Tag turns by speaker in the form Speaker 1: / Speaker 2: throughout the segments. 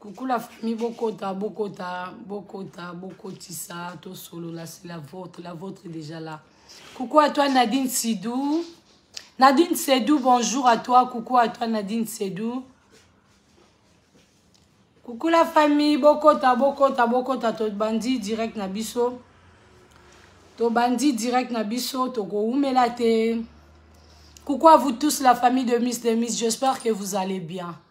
Speaker 1: Coucou la famille Bokota, Bokota, Bokota, Bokotissa, to solo là, c'est la vôtre, la vôtre est déjà là. Coucou à toi Nadine Sidou. Nadine Sidou, bonjour à toi. Coucou à toi Nadine Sidou. Coucou la famille Bokota, Bokota, Bokota, to bandi direct na biso. To bandi direct na biso, to go umela te. Coucou à vous tous la famille de Miss de Miss, j'espère que vous allez bien.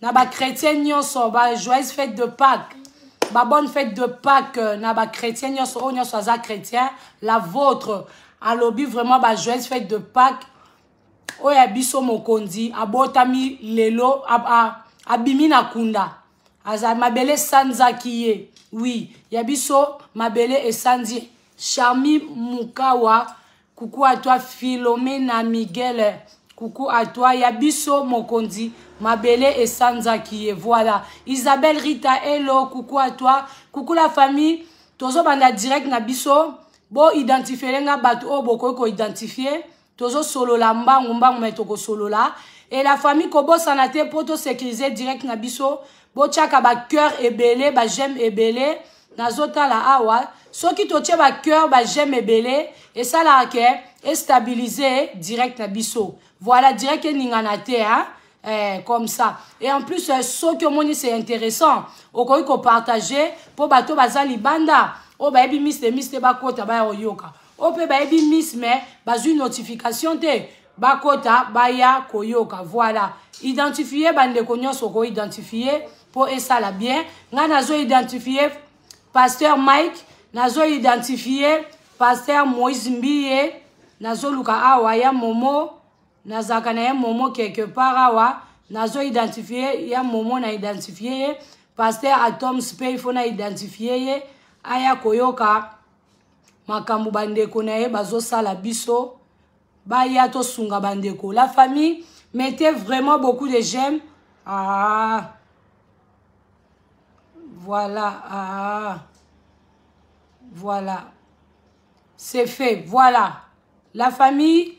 Speaker 1: na ba chrétien nyonso ba joyeuse fête de pâque ba bonne fête de pâque euh, na ba chrétien nyonso oyo nyonso aza chrétien la vôtre alobi vraiment ba joyeuse fête de pâque oyo ya biso mokonzi abotami lelo abimi na kunda azali mabele esanzaki ye wi ya biso mabele esanzi charmi mukawa Coucou à toi Philomena Miguel. Coucou à toi ya biso mokonzi mabele esanzaki ye voilà. Isabelle Rita hello coucou à toi. Coucou la famille tozobanda direct na biso bo identifiele nga bato oyo bokoki koidentifie tozosolola mbangu mbangu mai tokosolola e la famille kobosana te mpo tosecurise direct na biso botyaka bacœur ebele bajeme ebele nazotala awa soki totie bacoeur bageme ebele esalaka ke estabilise direct na biso voilà direct eningana te hein? Eh, comme ça et en plus euh, soki omoni c'est intéressant okoki kopartage mpo bato baza libanda oyo bayebi miss de miss te bakota baya koyoka oyo mpe bayebi miss me bazwi notification te bakota baya koyoka voilà identifie bandeko nyonso koidentifie mpo esala bien ngai nazo identifie pasteur mike nazo identifie pasteur moïse mbiye nazoluka awa ya momo nazalaka na ye momo quelque part awa nazo identifie ya momo na identifie ye pasteur atoms mpe ifo na identifie ye aya koyoka makambo bandeko na ye bazosala biso biso to sunga bandeko la famille mettez vraiment beaucoup de j'aime ah. voilà ah. voilà c'est fait voilà la famille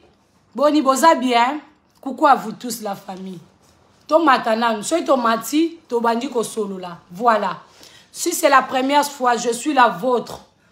Speaker 1: boni boza bien coucou à vous tous la famille tomata nanu soki tomati tobandi kosolola voilà si c'est la première fois je suis la vôtre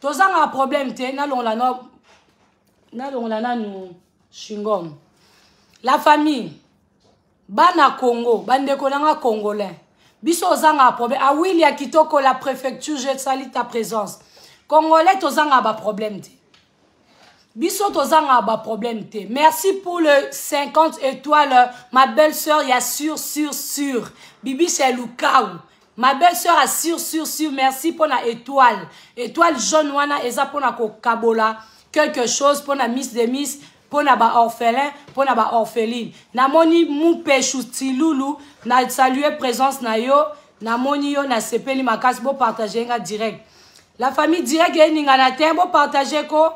Speaker 1: tozangaka problème te nalongola no nalongola nanu shingom la famille bana congo bandeko na nga congolais biso ozangaka problème awili ah ya kitoko la préfecture je sali ta présence congolais tozangaka baproblème te biso tozangaka baproblème te merci pour le 50 étoile ma belle sœur ya sur sur sur bibi chez lukau Ma belle sœur assure sur sur merci pour la étoile. Étoile jaune wana eza pour na kokabola quelque chose pour na miss de miss pour na ba orphelin pour na ba orpheline. Na moni mupeshu tilulu na saluer présence na yo na moni yo na sepeli makasi bo partager nga direct. La famille direct ye ningana te bo partager ko.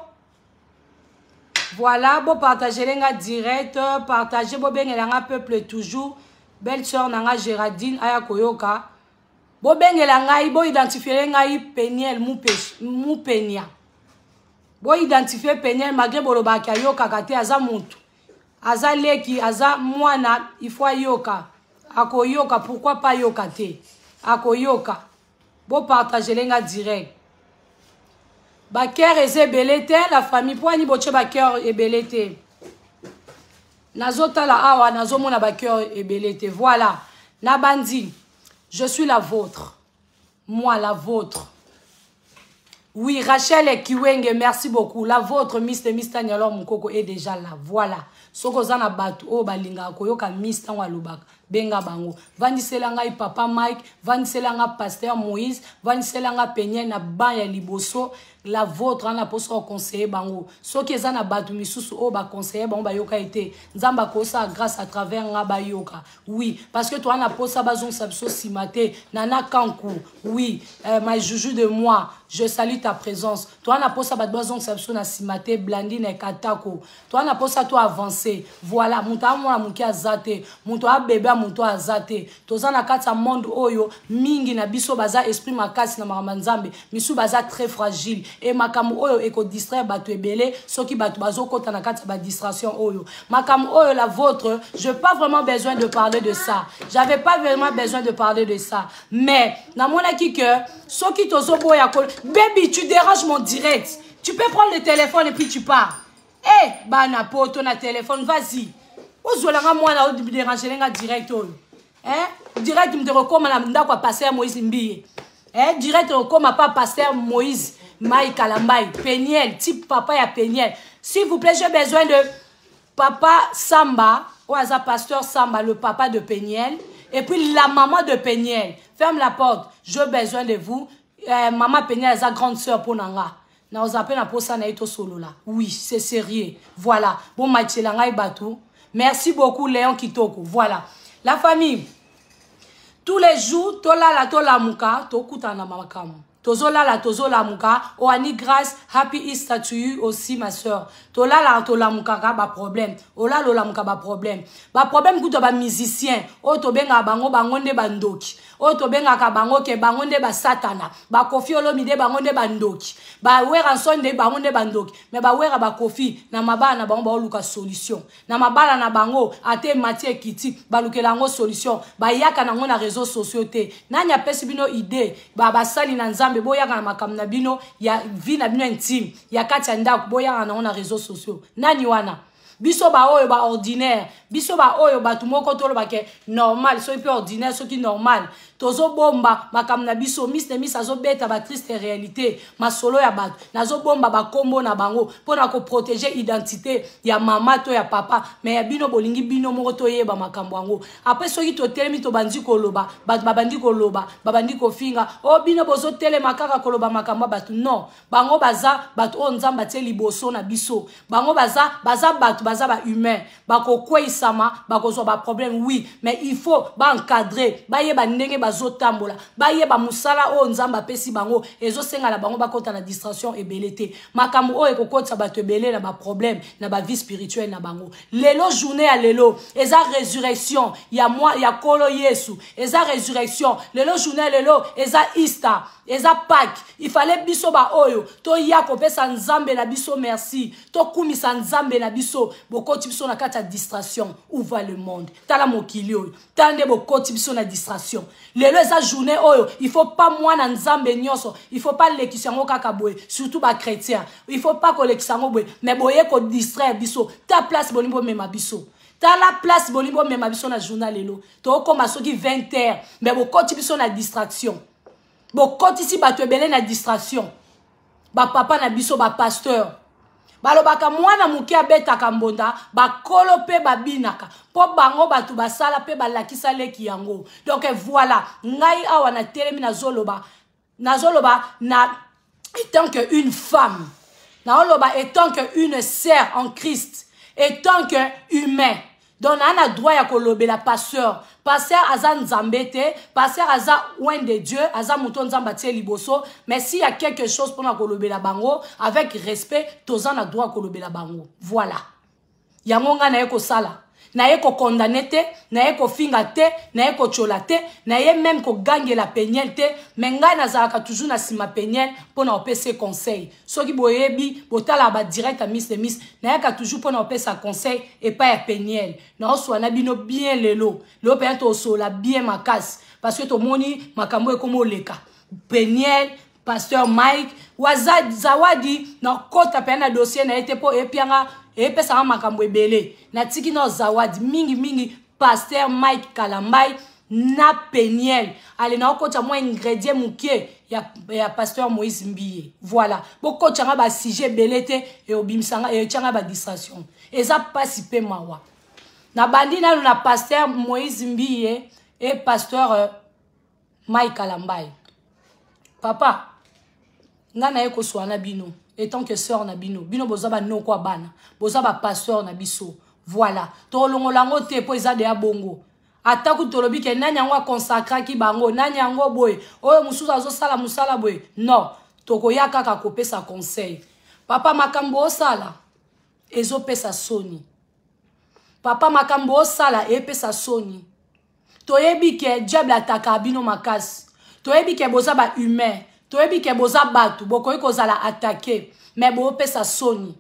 Speaker 1: voilà bopartagele nga direct partage bobengela nga peuple toujours belle sœur na nga géraldine aya koyoka bobengela ngai boidentifiele ngai peniel mupenia boidentifie peniel malgre bolobaki ayokaka te aza motu aza leki aza mwana ifo ayoka akoyoka pourkui pa ayoka te akoyoka Bo partager lenga direct. Ba cœur eza ebele te la famille po ani boche ba cœur ebele te. Nazo tala awa nazo mona ba cœur ebele te. Voilà. Na bandi. Je suis la vôtre. Moi la vôtre. Oui, Rachel et Kiwenge, merci beaucoup. La vôtre, Miss de Miss Tanya, alors mon coco est déjà là. Voilà. Soko zana batu, oh balinga, koyoka Miss Tanya alubaka. Benga bango. Vandisela ngai Papa Mike, vandisela nga Pasteur Moïse, vandisela nga Peniel na ban ya liboso. La vôtre, ana poso conseiller bango. Soki eza na batu misusu, oh ba conseiller bango bayoka ete. Nzamba kosa grâce à travers nga bayoka. oui parce que toa na posa bazongisa biso nsima te nana kanku oui euh, my juju de moi je salue ta présence toa na posa bato bazongisa biso na nsima te blandine ekatako toa na posa to avance voilà moto amona moke aza te moto abebe ya moto aza te toza na kati ya monde oyo mingi na biso baza esprit makasi na makambo ya nzambe misu baza très fragile e makambo oyo ekodistraire bato ebele soki bato bazokɔta na kati ya badistraction oyo makambo oyo la vôtre je pas vraiment besoin de parler de ça j'avais pas vraiment besoin de parler de ça mais namonaki que soki tozoboya ko baby tu dérange mon direct tu peux prendre le téléphone et puis tu pars e eh, hey, bana poto na téléphone vas-y ozwelanga mwana odérangele nga direct oyo eh, direct mte kokoma na ndako ya paster moïse mbiye eh, direct kokoma pa paster moïse mai kalambai peniel type papa ya peniel s'il vous plaît j'ai besoin de papa samba oyo aza pasteur samba le papa de peniel et puis la maman de peniel ferme la porte j'ai besoin de vous eh, mama peniel aza grande sœur mpo na nga nakozala mpe na mposa na ye tosolola oui c'est sérieux voilà bomatela ngai bato merci beaucoup léon kitoko voilà la famille tous les jours tolala tolamuka tokutana na makambo tozolala tozolamuka oani grâce happy easter to you aussi ma soeur tolalaka tolamukaka baproblème olala olamuka baproblème baproblème kuta bamusicien oyo tobengaka bango bango nde bandoki oyo tobengaka bango ke bango nde basatana bakofi olomide bango nde bandoki bawera nso nde bango nde bandoki me bawera bakofi na mabala na bango baoluka solution na mabala na bango ata emati ekiti balukela yango solution bayaka na yango na réseau sociaux te nani apesi bino idée basali na nzambe boyaka na makambo na bino ya vie na bino intime ya kati ya ndako boyaka na yango na réseau sociaux nani wana biso baoyo ba ordinaire biso baoyo bato moko tolobake normal soki mpe ordinaire soki normal tozobomba makambo na biso mis ne mis azobeta batriste réalité masolo ya bato nazobomba bakombo na bango mpo na koprotege identité ya mama to ya papa me ya bino bolingi bino moko toyeba makambo yango apres soki totelemi tobandi koloba bato babandi koloba babandi kofinga o oh, bino bozotelema kaka koloba makambo ya bato non bango baza bato oyo nzambe atie liboso na biso bango baza baza bato baza bahumain bakokweisama bakozwa baproblème oui mais il faut baancadre bayeba ndenge bazotambola bayeba mosala oyo nzambe apesi bango ezosenga na bango bakota na distraction ebele te makambo oyo ekokotisa bato ebele na baproblème na bavie spirituelle na bango lelo journée ya lelo eza résurrection ya mwa ya kolo yesu eza résurrection lelo journée ya lelo eza easter eza pake ifale biso baoyo toya kopesa nzambe na biso merci tokumisa nzambe na biso bokoti biso na kati ya distraction ouva le monde tala mokili oyo tala nde bokoti biso na distraction lelo eza journée oyo il faut pas mwana nzambe nyonso il faut pas lekisa yango kaka boye surtout bachrétien il faut pas kolekisa yango boye mais boye kodistraire biso ta place bolingi bomema biso tala place bolingi bomema biso na journal lelo tokokoma soki 20 heures mais bokoti biso na distraction bokotisi bato ebele na distraction bapapa na biso bapasteur balobaka mwana moke abetaka mbonda bakolo mpe babinaka mpo bango bato basala mpe balakisa leki yango donk voilà ngai awa natelemi nazoloba nazoloba na étant que une femme naoloba étant que une sœur en christ étant que humain donc naa na droit ya kolobela pasteur pasteur aza nzambe te pasteur aza oin de dieu aza moto nzambe atie liboso mais si ya quelque chose mpona kolobela bango avec respect toza na droit ya kolobela bango voilà yango ngai naye kosala naye kokondane te naye kofinga te naye kotyola te naye meme kogangela peniel te me ngai nazalaka toujours na nsima peniel mpo na kopesa ye conseil soki boyebi botalaka badirect ya miss de miss nayaka toujours mpo na kopesa conseil epai ya peniel naoswa na bino bien lelo lelo mpenza tosolola bien makasi parce que tomoni makambo ekomi oleka peniel pasteur mike waza zawadi nakota mpenza na dossier na ye te mpo epianga epesaka makambo ebele natiki na zawadi mingi mingi pasteur mike kalambai na peniel ale nakokotya mwa ingredient moke ya, ya pasteur moïse mbiye voilà bokotya nga basujet ebele te eobimisa nga etya nga badistraction eza mpasi mpe mawa nabandi nano na pasteur moïse mbiye e pasteur euh, mai kalambai papa nga naye koswana bino etant que sœur na bino bino boza banoko ya bana boza bapasteur na biso voilà tolongola yango te mpo eza deya bongo ata kutu tolobi ke nani yango aconsakraki bango nani yango boye oyo mosusu azosala mosala boye non tokoya kaka kopesa conseil papa makambo osala ezopesa soni papa makambo osala epesa soni toyebi ke diable ataka bino makasi toyebi ke boza ba humain toyebi ke boza bato bokoki kozala atake me bopesa soni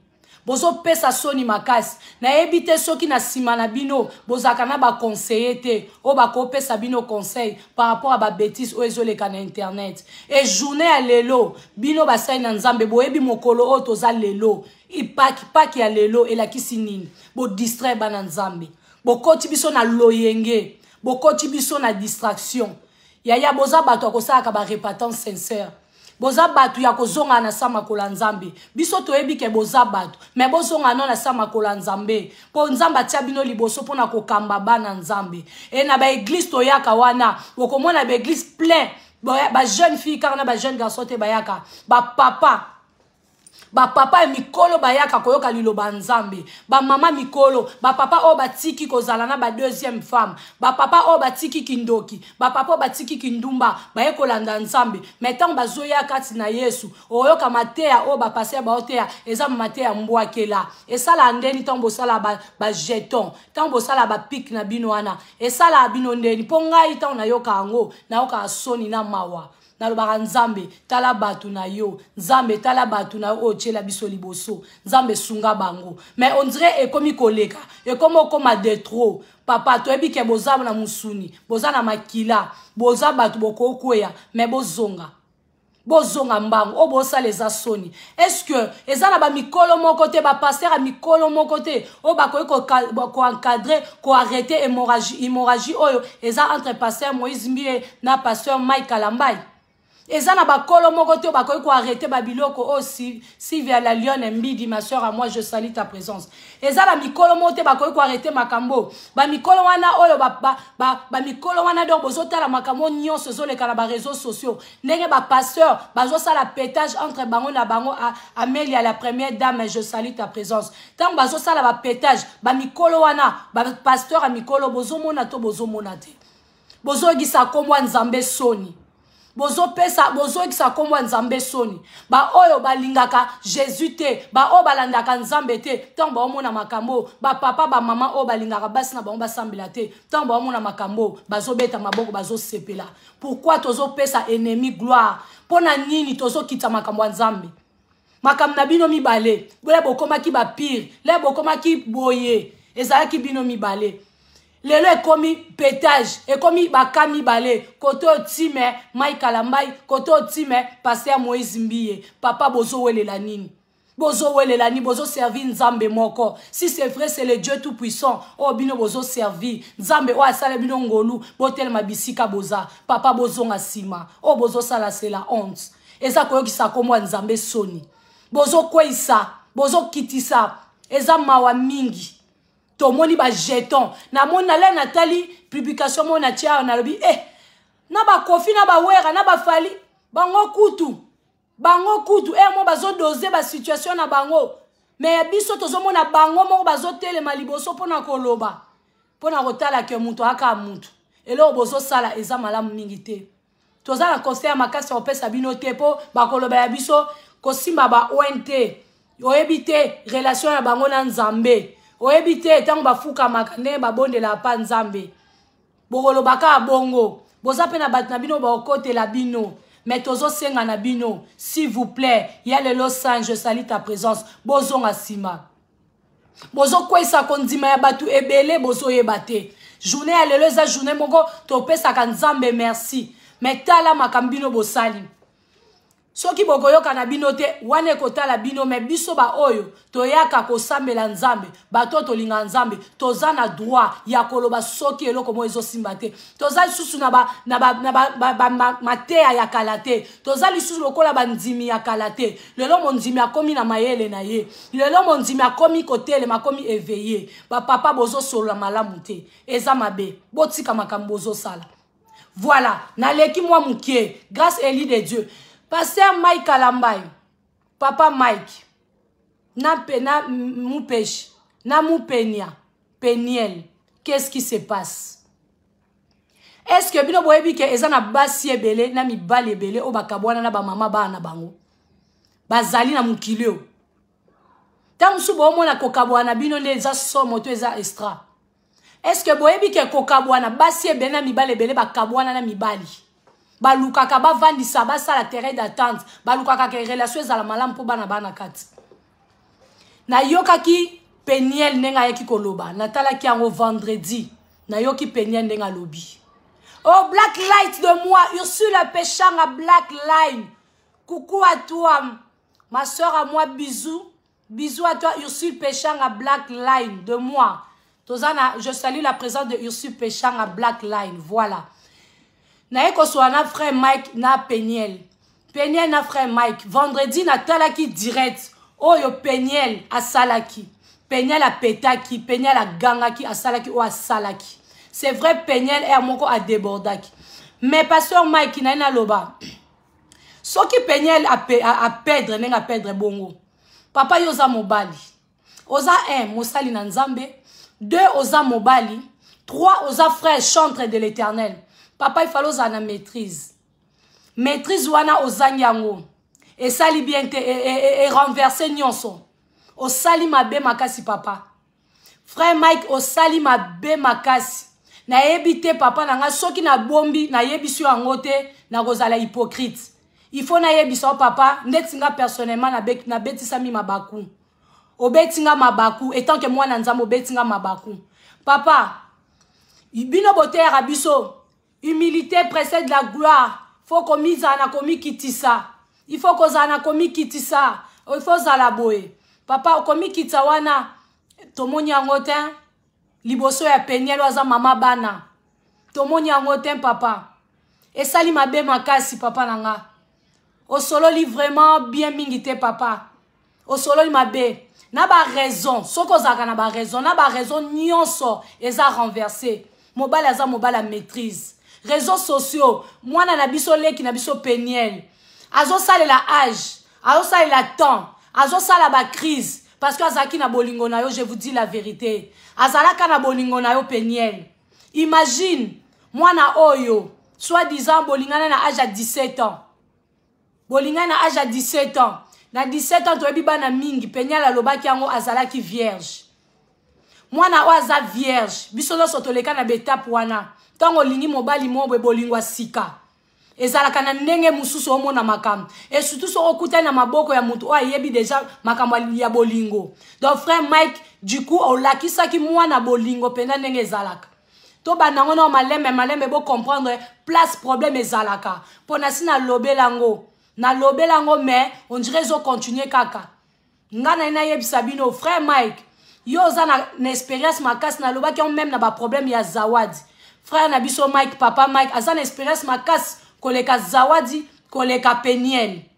Speaker 1: bozopesa soni makasi nayebi te soki na nsima na bino bozalaka na baconseille te oyo bakopesa bino conseil par rapport ya babetise oyo ezoleka na internet e journée ya lelo bino basali na nzambe boyebi mokolo oyo toza lelo ipaki paki ya lelo elakisi nini bodistraire bana nzambe bokoti biso na loyenge bokoti biso na distraction yaya boza bato ya kosalaka barepatance sincère boza bato ya kozonga na sa makolo ya nzambe biso toyebi ke boza bato me bozonga no na sa makolo ya nzambe mpo nzambe atya bino liboso mpo na kokamba bana nzambe e na baeglize toyaka wana okomona baeglize plein bajeune fille kaka na bajeune garçon te bayaka bapapa bapapa ya mikolo bayaka koyoka liloba nzambe bamama mikolo bapapa oyo batiki kozala na badeuxième femme bapapa oyo batiki kindoki bapapa oyo batiki kindumba baye kolanda nzambe mai ntango bazoya kati na yesu oyoka mateya oyo bapase ya baoteya eza mateya mbwakela esalaa ndeni ntango bosala bajeton ba ntango bosala bapike na bino wana esalaa bino ndeni mpo ngai ntango nayoka yango nayokaka soni na mawa nalobaka nzambe tala bato na yo nzambe tala bato na yo oyo otyela biso liboso nzambe sunga bango mais ondire ekomi koleka ekomi okoma de trop papa toyebi ke boza na mosuni boza na makila boza bato bokokweya mais bozonga bozonga mbango oyo bosala eza soni est ce que eza na bamikolo moko te bapaster ya mikolo moko te oyo bakoki koencadre koarrete hémorragie oyo eza entre paster moïse mbie na paster mike kalambai eza na bakolo moko te bakoki koarrete babiloko oyo oh, sivia la lionne mbidi ma soeur à moi je sali ta présence eza na mikolo moko te bakoki koarrete makambo bamikolo wana oyo bamikolo ba, ba, ba wana donc bozotala makambo nyonso ezoleka na bareseau sociaux ndenge bapasteur bazosala petage entre bango na bango amelia la première dame je salie ta présence ntango bazosala bapetage bamikolo wana bapasteur ya mikolo bozomona to bozomona te bozoyokisa nkombo ya nzambe soni bozopesa bozoyokisa nkombo ya nzambe soni baoyo balingaka jésus te baoyo balandaka nzambe te ntango baomona makambo oyo bapapa bamama oyo balingaka basi na bango basambela te ntango baomona makambo oyo bazobeta maboko bazosepela pourkui tozopesa ennemi gloire mpo na nini tozokitisa makambo ya nzambe makambo na bino mibale boya bokomaki bapire le bokomaki boye ezalaki bino mibale lelo ekomi petage ekomi baka mibale kote oyo time mai kalambai kote oyo time paster moise mbiye papa bozowelela nini bozo welela ni bozo servir nzambe moko si c'est vrai c'est le dieu tout puissant oyo oh, bino bozo servir nzambe oyo oh, asala bino ngolu botelema bisika boza papa bozonga nsima oyo oh, bozosala c'est la honte eza koyokisa kombo ya nzambe soni bozokweisa bozokitisa eza mawa mingi tomoni bajeton namoni nalai natali publication moko na tiaa nalobi e eh, na bakofi na bawera na bafali bango kutu bango kutu e eh, mo bazodose basituation na bango me ya biso tozomona bango moko bazotelema liboso mpo na koloba mpo na kotala ke moto aka moto eloko bozosala eza malamu mingi te toza na conseil ya makasi ya kopesa bino te mpo bakoloba ya biso kosimba ba on te oyebi te relation ya bango na nzambe oyebi te ntango bafukamaka ndenge babondela apa nzambe bokoloba kaka bongo boza mpe na bato na bino baokotela bino mais tozosenga na bino s'il vous plaît ya lelo saint je sali ta présence bozonga nsima bozokweisa kondima ya bato ebele bozoyeba te journée ya lelo eza journée moko topesaka nzambe merci mais tala makambo bino bosali soki bokoyoka na bino te wana ekotala bino me biso baoyo toyaka kosambela nzambe bato oyo tolingaka nzambe toza na droit ya koloba soki eloko moko ezosimba te toza lisusu na mateya ya kala te toza lisusu lokola bandimi ya kala te lelo mondimi akomi na mayele na ye lelo mondimi akomi kotelema akomi eveye bapapa bozosolola malamu te eza mabe botika makambo bozosala voilà naleki mwa mokie grâce eli de dieu paster mike kalambai papa mike na, pe, na mupeshi na mupenia peniel qu'est-ce qui se passe est ce que bino boyebi ke eza na basi ebele na mibali ebele oyo bakabwana na bamama bana na bango bazali na mokili oyo ntango mosusu boomona kokabwana bino nde eza somo to eza estra eske boyebi ke kokabwana basi ebele na mibali ebele bakabwana na mibali balukaka bavandisa basala terrain d'attente balukaka ke relation ezala malamu mpo bana bana kati nayokaki peniel ndenge ayaki koloba natalaki yango vendredi nayoki peniel ndenge alobi o oh, black light de moi ursule apeshanga black line coucou à toi ma soeur à moi bisous Bisous à toi Ursule Peshanga Black Line de moi. Tozana, je salue la présence de Ursule Peshanga Black Line. Voilà. Naye koswa na frère Mike na Peniel. Peniel na frère Mike. Vendredi na talaki direct. Oyo Peniel asalaki. Peniel apetaki, Peniel agangaki, asalaki oyo asalaki. C'est vrai Peniel er moko a débordaki. Mais pasteur Mike na ye naloba. soki peniel apedre ndenge apedre bongo papa yo oza mobali oza un mosali na nzambe deux oza mobali trois oza frère chantre de l'éternel papa ifale ozala na maîtrise maîtrise wana ozangi yango esali bien te erenverse e, e, e nyonso osali mabe makasi papa frère mike osali mabe makasi nayebi te papa na ngai soki nabombi nayebisi yo yango te nakozala hypocrite il faut nayebisa yo papa ndeti nga personnellement nabetisami mabaku obeti nga mabaku etant ke mwana nzambe obeti nga mabaku papa bino boteyaka biso humilité précède la gloire fo komizala na komikitisa il faut kozala na komikitisa il faut ozala boye papa okomikitisa wana tomoni yango te liboso ya peniel oyo aza mama bana tomoni yango te papa esali mabe makasi papa na nga osololi vraiment bien mingi te papa osololi mabe na baraison soki ozalaka na baraison na baraison nyonso eza renverse mobali aza mobali ya maîtrise réseau sociaux mwana na biso leki na biso peniel azosalela age azosalela temps azosala bacrise parce que azalaki na bolingo na yo je vous dis la vérité azalaka na bolingo na yo peniel imagine mwana oyo soit disant bolingana na age ya 17 ans bolingani na age ya 17 ans na 17 ans toyebi bana mingi penial alobaki yango azalaki vierge mwana oyo aza vierge biso nyonso toleka na betape wana ntango olingi mobali moko boye bolingo ya sika ezalaka na ndenge mosusu omona makambo esutu soki okutani na maboko ya moto oyo ayebi deja makambo ya bolingo donc frère mike du coup olakisaki mwana bolingo mpenza ndenge ezalaka tobanda yango nao malembe malembe bocomprendre place problème ezalaka mpo na si nalobela yango nalobela yango mais ondire ezocontinue kaka ngai nai nayebisa bino frère mike yo oza na, na expérience makasi nalobaki yango meme na baproblème ya zawadi frère na biso mike papa mike aza na expérience makasi koleka zawadi koleka peniele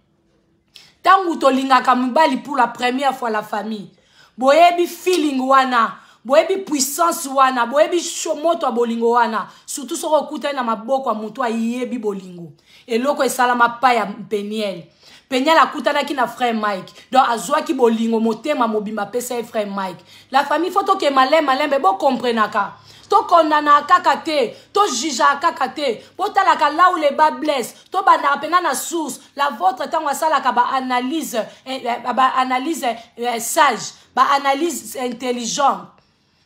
Speaker 1: ntango tolingaka mibali pour la première fois la famille boyebi feeling wana boyebi puissance wana boyebi moto ya bolingo wana surtout soki okutani na maboko ya moto ayebi bolingo eloko esalama pa ya peniele peniele akutanaki na frère mike donc azwaki bolingo motema mobimba apesa ye frère mike la famille fo toke malema lembe bokomprenaka tokondanaka kaka te tojugeaka kaka te botalaka laule ba blesse tobandaka mpenza na source la vôtre ntango asalaka baanalyse eh, eh, baanalyse eh, sage baanalyse intelligent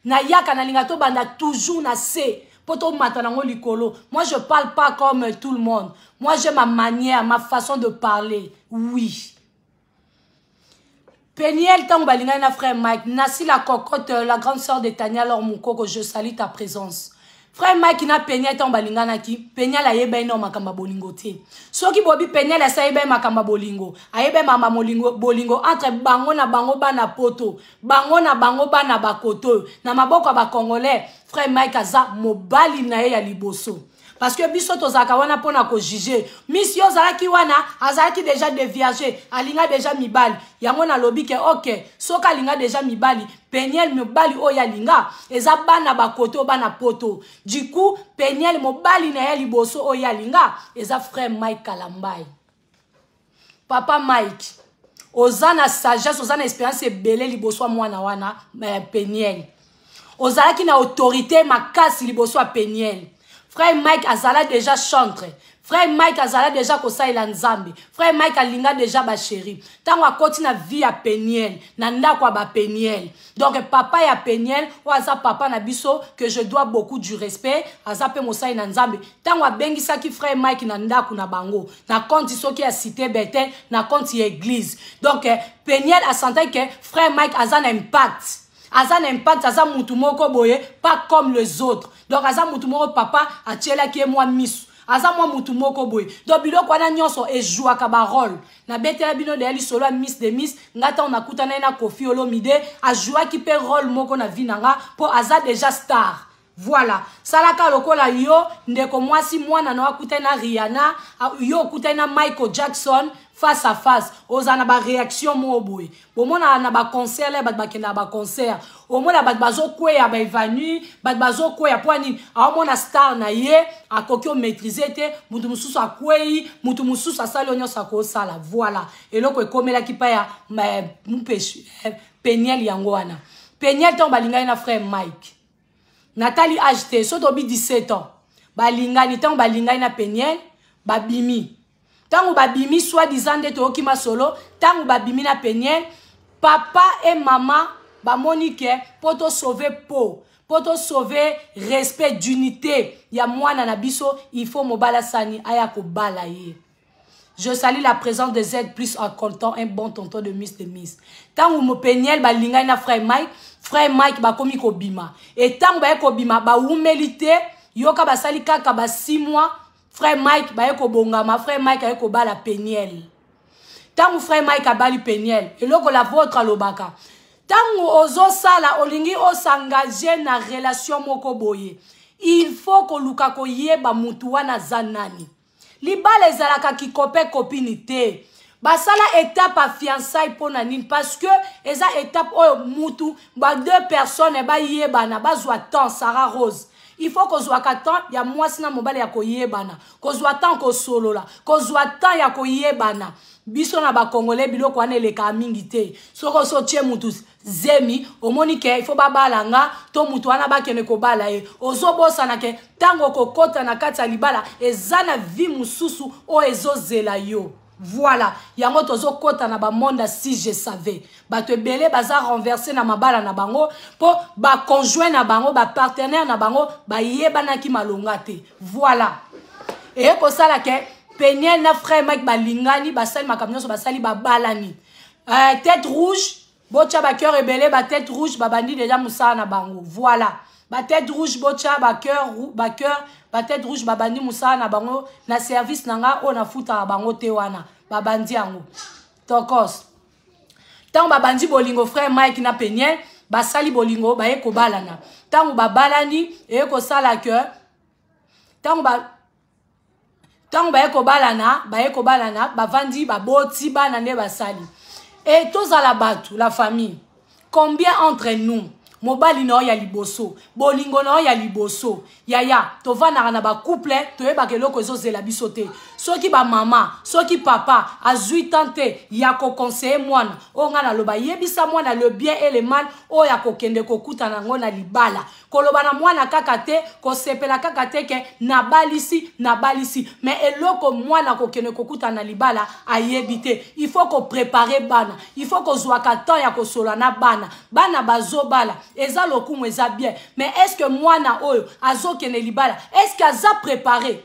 Speaker 1: nayaka nalinga tobanda toujours na se mpo tomata nango likolo moi je parle pas comme tout le monde moi j'ai ma manière ma façon de parler oui Peniel tango balingani na frère Mike nasi la cocotte euh, la grande sœur de Tania Lor Mukoko je salue ta présence frère Mike na Peniel tango balinganaki Peniel ayebaki na makambo bolingo te soki bobi Peniel asi ayebaki makambo bolingo ayebaki mama molingo bolingo entre bango na bango bana poto bango na bango bana bakoto na maboko ya bacongolais frère Mike aza mobali na ye ya liboso parce que biso tozalaka wana mpo na kojuge miss yo ozalaki wana azalaki deja devierge alinga deja mibali yango nalobi ke ok soki alinga deja mibali peniel mobali oyo alinga eza bana bakoto bana poto du coup peniel mobali na ye liboso oyo alinga eza frère mike kalambai papa mike oza na sagesse oza na expérience ebele liboso ya mwana wana eh, peniel ozalaki na autorité makasi liboso ya peniel frère mike azala déjà chantre frère mike azala déjà kosalela nzambe frère mike alinga déjà basheri ntango akoti na vie ya peniel na ndako ya bapeniel donc papa ya peniel oyo aza papa na biso que je dois beaucoup du respect aza mpe mosali na nzambe ntango abengisaki frère mike na ndako na bango na konti soki ya cité bete na konti ya église donc eh, peniel asentaki ke frère mike aza na impact aza na impact aza mutu moko boye pas comme les autres donc aza mutu moko papa atielaki ye mwa miso aza mwa mutu moko boye donc biloko wana nyonso ejuaka barole nabetela bino deya lisolo ya miss de miss ngai ntango nakutana ye na kofi olomide ajuaki mpe role moko na vi na nga mpo aza deja star Voilà, salaka lokola yo ndeko mwasi mwana na akutani na Rihanna, yo okutani na Michael Jackson face à face, oza na ba réaction mo boye. Bomona na ba concert là bat bakenda ba concert. Omona bat bazo kweya ba evanu, bat bazo kweya poani, aomona star na ye akoki o maîtriser te, mutu mususu akweyi, mutu mususu asali onyo sa ko sala. Voilà, eloko ekomela ki pa ya mpeshi eh, peniel yango wana. Peniel tant balingani na frère Mike. natali age te so tobi 17 ans balingani ntango balingani na peniel babimi ntango babimi soit disant nde toyoki masolo ntango babimi na peniel papa e mama bamoni ke mpo tosauve po mpo tosauve respect d'unité ya mwana na biso il faut mobala sani aya kobala ye Je salue la présence de Z plus en coltant un bon tonton de Miss de Miss. Tango mo peniel ba lingay na frère Mike, frère Mike ba komi ko bima. Et tango ba ko bima ba wumelite yoka ba sali kaka ba 6 mois frère Mike ba ko bonga ma frère Mike a ko bala peniel. Tango frère Mike a bali peniel, eloko la vôtre alobaka. Tango ozo sala olingi o s'engager na relation moko boye. Il faut ko luka ko yeba mutu wana za nani. libala ezalaka kikope kopini te basala etape ya fiançai mpo na nini parce que eza etape oyo mutu ba deux personnes bayebana bazwa temps sara rose il faut kozwaka temps ya mwasi na mobali ya koyebana kozwa temps kosolola kozwa temps ya koyebana biso na bakongole biloko wana elekaka mingi te soki osi otie mutu zemi omoni ke il faut babala nga to moto wana bakende kobala ye ozobosana ke ntango okokota na kati ya libala eza na vie mosusu oyo ezozela yo voilà yango tozokɔta na bamonda si je savais bato ebele baza renverse na mabala na bango mpo baconjoint na bango bapartenaire na bango bayebanaki malonga te voilà eye kosala ke peniel na frère mike balingani basali makambo nyonso basali babalani euh, tête rouge botya bacoeur ebele batête rouge babandi deja mosala na bango voilà batête rouge botya bacoeur bacoeur batête rouge babandi mosala na bango na service na ngai oyo nafutaka bango te wana babandi yango tokos ntango babandi bolingo frère mike na peniel basali bolingo baye kobalana ntango babalani eye kosala ke ntango ba ntango baye kobalana baye kobalana bavandi baboti bana nde basali e tozala bato la famille combien entre nous mobali na yo ya liboso bolingo na yo ya liboso yaya tovanaka na bacouple toyebaka eloko ezozela biso te soki bamama soki papa azwi temps te ya kokonseye mwana oyo ngai naloba yebisa mwana le bien et le mal oyo akokende kokutana yango na libala koloba na mwana kaka te kosepela kaka te ke nabalisi nabalisi me eloko mwana kokende kokutana na libala ayebi te il faut koprepare bana il faut kozwaka temps ya kosola na bana bana bazobala eza lokumu eza bien me estce mwana oyo azokende libala estce aza prepare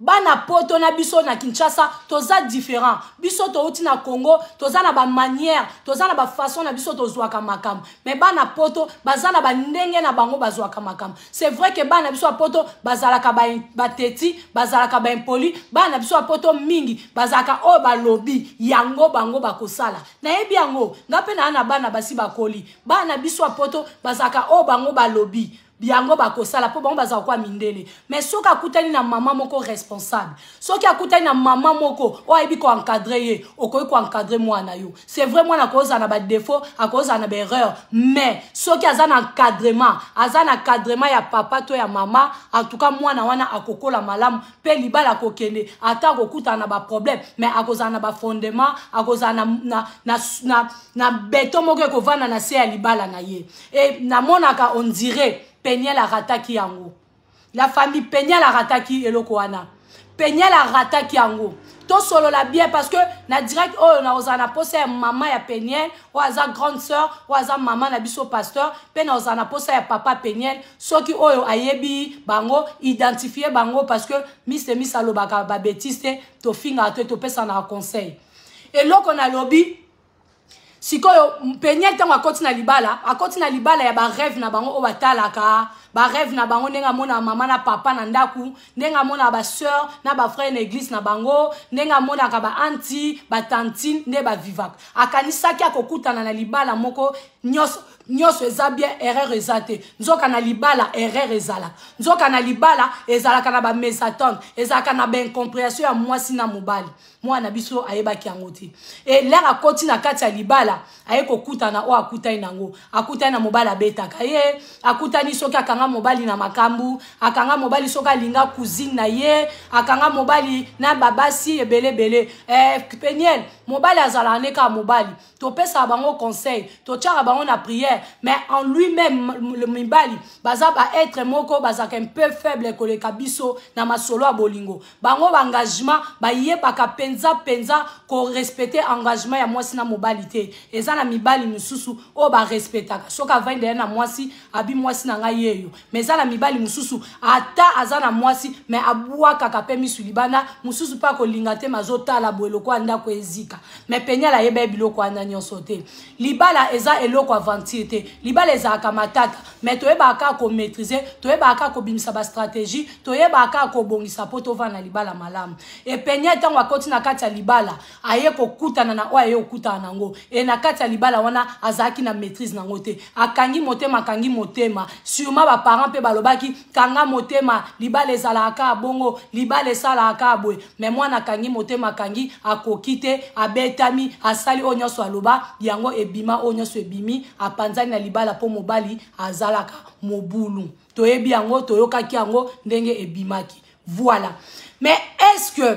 Speaker 1: bana poto na biso na kinshasa toza différent biso touti na congo toza na bamanière toza na bafaçon na biso tozwaka makambo mais bana poto baza na bandenge na bango bazwaka makambo c'est vrai ke bana na biso ya poto bazalaka bateti ba bazalaka baimpoli bana na biso ya poto mingi bazalaka oyo balobi yango bango bakosala nayebi yango nga mpe naa na bana basi bakoli bana na biso ya poto bazalaka oyo bango balobi yango bakosala mpo bango bazala kwa mindele mais soki akutani na mama moko responsable soki akutani na mama moko oyo ayebi koencadre ye okoki koencadre mwana yo c'est vrai mwana akozala na badefaut akozala na baerreur mais soki aza na encadrement aza na encadrement ya papa to ya mama en tout cas mwana wana akokola malamu mpe libala akokende ata akokutana na baproblème mais akozala na bafondement akozala na, na, na, na, na beton moko ekovanda na se ya libala na ye e namonaka on dirait peniel arataki yango la famille peniel arataki eloko wana peniel arataki yango tosolola bien parce que na direct oyo nakozala na mposa ya mama ya peniel oyo aza grande sœur oyo aza mama na biso pasteur mpe nakozala na mposa ya papa peniel soki oyo ayebi bango identifie bango parce que mis e mis alobaka babetise te tofingaka te topesanaka conseil eloko nalobi sikoyo peniel ntango akoti na libala akoti na libala ya bareve na bango oyo batalaka bareve na bango ndenge amona mama na papa na ndako ndenge amona baseur na bafrere na eglise na bango ndenge amonaka baanti batantine nde bavivaka akanisaki akokutana na libala moko nyonso nyonso eza bien erreur eza te nzoka na libala erreur ezalaka nzoka na libala ezalaka na bamesatonde ezalaka na baincomprehension ya mwasi na mobali mwana na biso ayebaki yango te elere akoti na kati ya libala aye kokutana oyo akutani na yango akutani na mobali abetaka ye akutani soki akanga mobali na makambo akanga mobali soki alinga cousine na ye akanga mobali na babasi ebele ebele eh, peniel mobali azalaka nde kaka mobali topesaka bango conseil totyaka bango na prière mais en lui-même mibali baza baetre moko bazalaka un peu faible koleka biso na masolo ya bolingo bango baengagement bayebaka mpenza mpenza korespecte engagement ya mwasi na mobali te eza na mibali mosusu oyo barespectaka soki avandi ya na mwasi abi mwasi na ngai yeyo me eza na mibali mosusu ata aza na mwasi me abwakaka mpe misu libanda mosusu mpe akolinga te mazotala boye lokola ndako ezika me penial ayeba ye biloko wana nyonso te libala eza eloko aventure te libala ezalaka matata me toyebaka kaka komaitrise toyebaka kaka kobimisa bastratégie toyebaka kaka kobongisa mpo tovanda na libala malamu epenial ntango akoti na kati ya libala aye kokutana na oyo aye kokutana na yango e na kati ya libala wana azalaki na maîtrise na yango te akangi motema akangi motema surement baparent mpe balobaki kanga motema libala ezalaka kaka bongo libala esalaka kaka boye me mwana akangi motema akangi akoki te abetami asali oyo nyonso aloba yango ebima oyo nyonso ebimi apanzani na libala mpo mobali azalaka mobulu toyebi yango toyokaki yango ndenge ebimaki voilà mais est ce que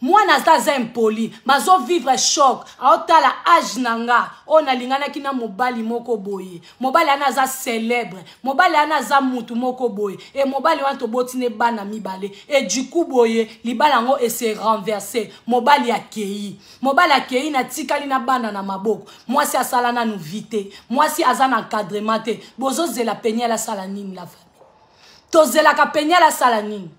Speaker 1: mwana aza aza impoli mazo vivre choc aotala age na nga oyo nalinganaki na mobali moko boye mobali wana aza célèbre mobali wana aza mutu moko boye e mobali wana toboti ne bana mibale e duku boye libala yango ese renverse mobali akei mobali akei natikali na bana na maboko mwasi asala nanu vi te mwasi aza na encadrement te bozozela peniel asala nini la famille tozelaka peniel asala nini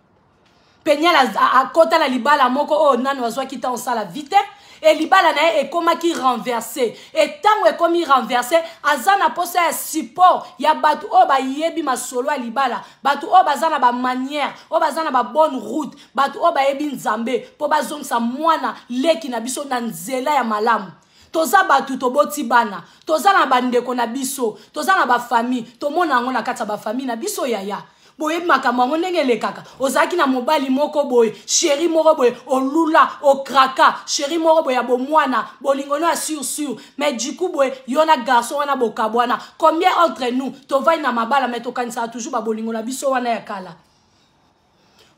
Speaker 1: peniel akota na libala moko oyo nano azwaki ntango osala vite e libala na ye ekomaki renverse e ntango ekomi renverse aza na mposa ya support ya bato oyo bayebi masolo ya libala bato oyo baza na bamanière oyo baza na babonne route bato oyo bayebi nzambe mpo bazongisa mwana leki na biso na nzela ya malamu toza bato toboti bana toza na bandeko na biso toza na bafamille tomona yango na kati ya bafamille na biso yaya boyebi makambo yango ndenge elekaka ozalaki na mobali moko boye sheri moko boye olula okraka sheri moko boye ya bomwana bolingo no ya sur sur mais ducoup boye yo na garçon wana bokabwana combien entre nous tovai na mabala mai tokanisaka toujours babolingo na biso wana ya kala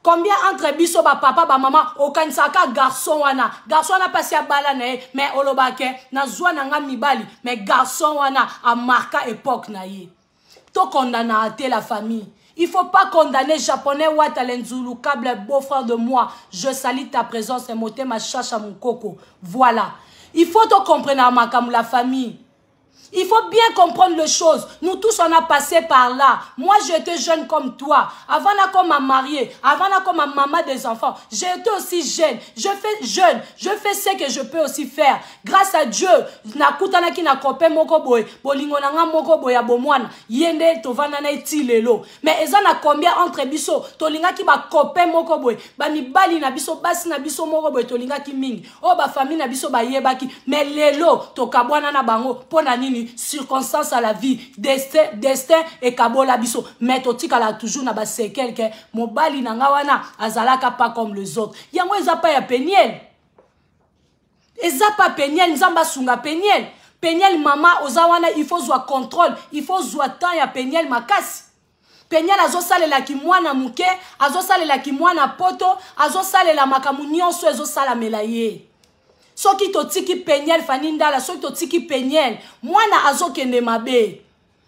Speaker 1: combien entre biso bapapa bamama okanisaka kaka garçon wana garçon wana mpasi abala na ye mai olobake nazwa na ngai mibali mai garçon wana amarka epoke na ye tokondana te la famille Il ne faut pas condamner Japonais Watalenzulu, câble beau-frère de moi. Je salue ta présence et motema chacha mon coco. Voilà. Il faut te comprendre, Makamu, la famille. Il faut bien comprendre les choses. Nous tous, on a passé par là. Moi, j'étais jeune comme toi. Avant là m'a mariée, avant là m'a maman des enfants, j'étais aussi jeune. Je fais jeune. Je fais ce que je peux aussi faire. grâce à dieu nakutanaki na copain moko boye bolingo na nga moko boye ya bomwana ye nde tovanda na ye ti lelo mais eza na combien entre biso tolingaki bacopain moko boye bamibali na biso basi na biso moko boye tolingaki mingi oyo oh, bafamille na biso bayebaki mais lelo tokabwana na bango mpo na nini circonstance à la vie destin, destin ekabola biso mais totikala toujours na basekele ke mobali na nga wana azalaka pas comme les autres yango eza pa ya peniele eza pa peniel nzambe asunga peniel peniel mama oza wana il faut zwa contrôle il faut zwa temps ya peniel makasi peniel azosalela kimwana moke azosalela kimwana poto azosalela makambo nyonso ezosalamela ye soki totiki peniel fani ndala soki totiki peniel mwana azokende mabe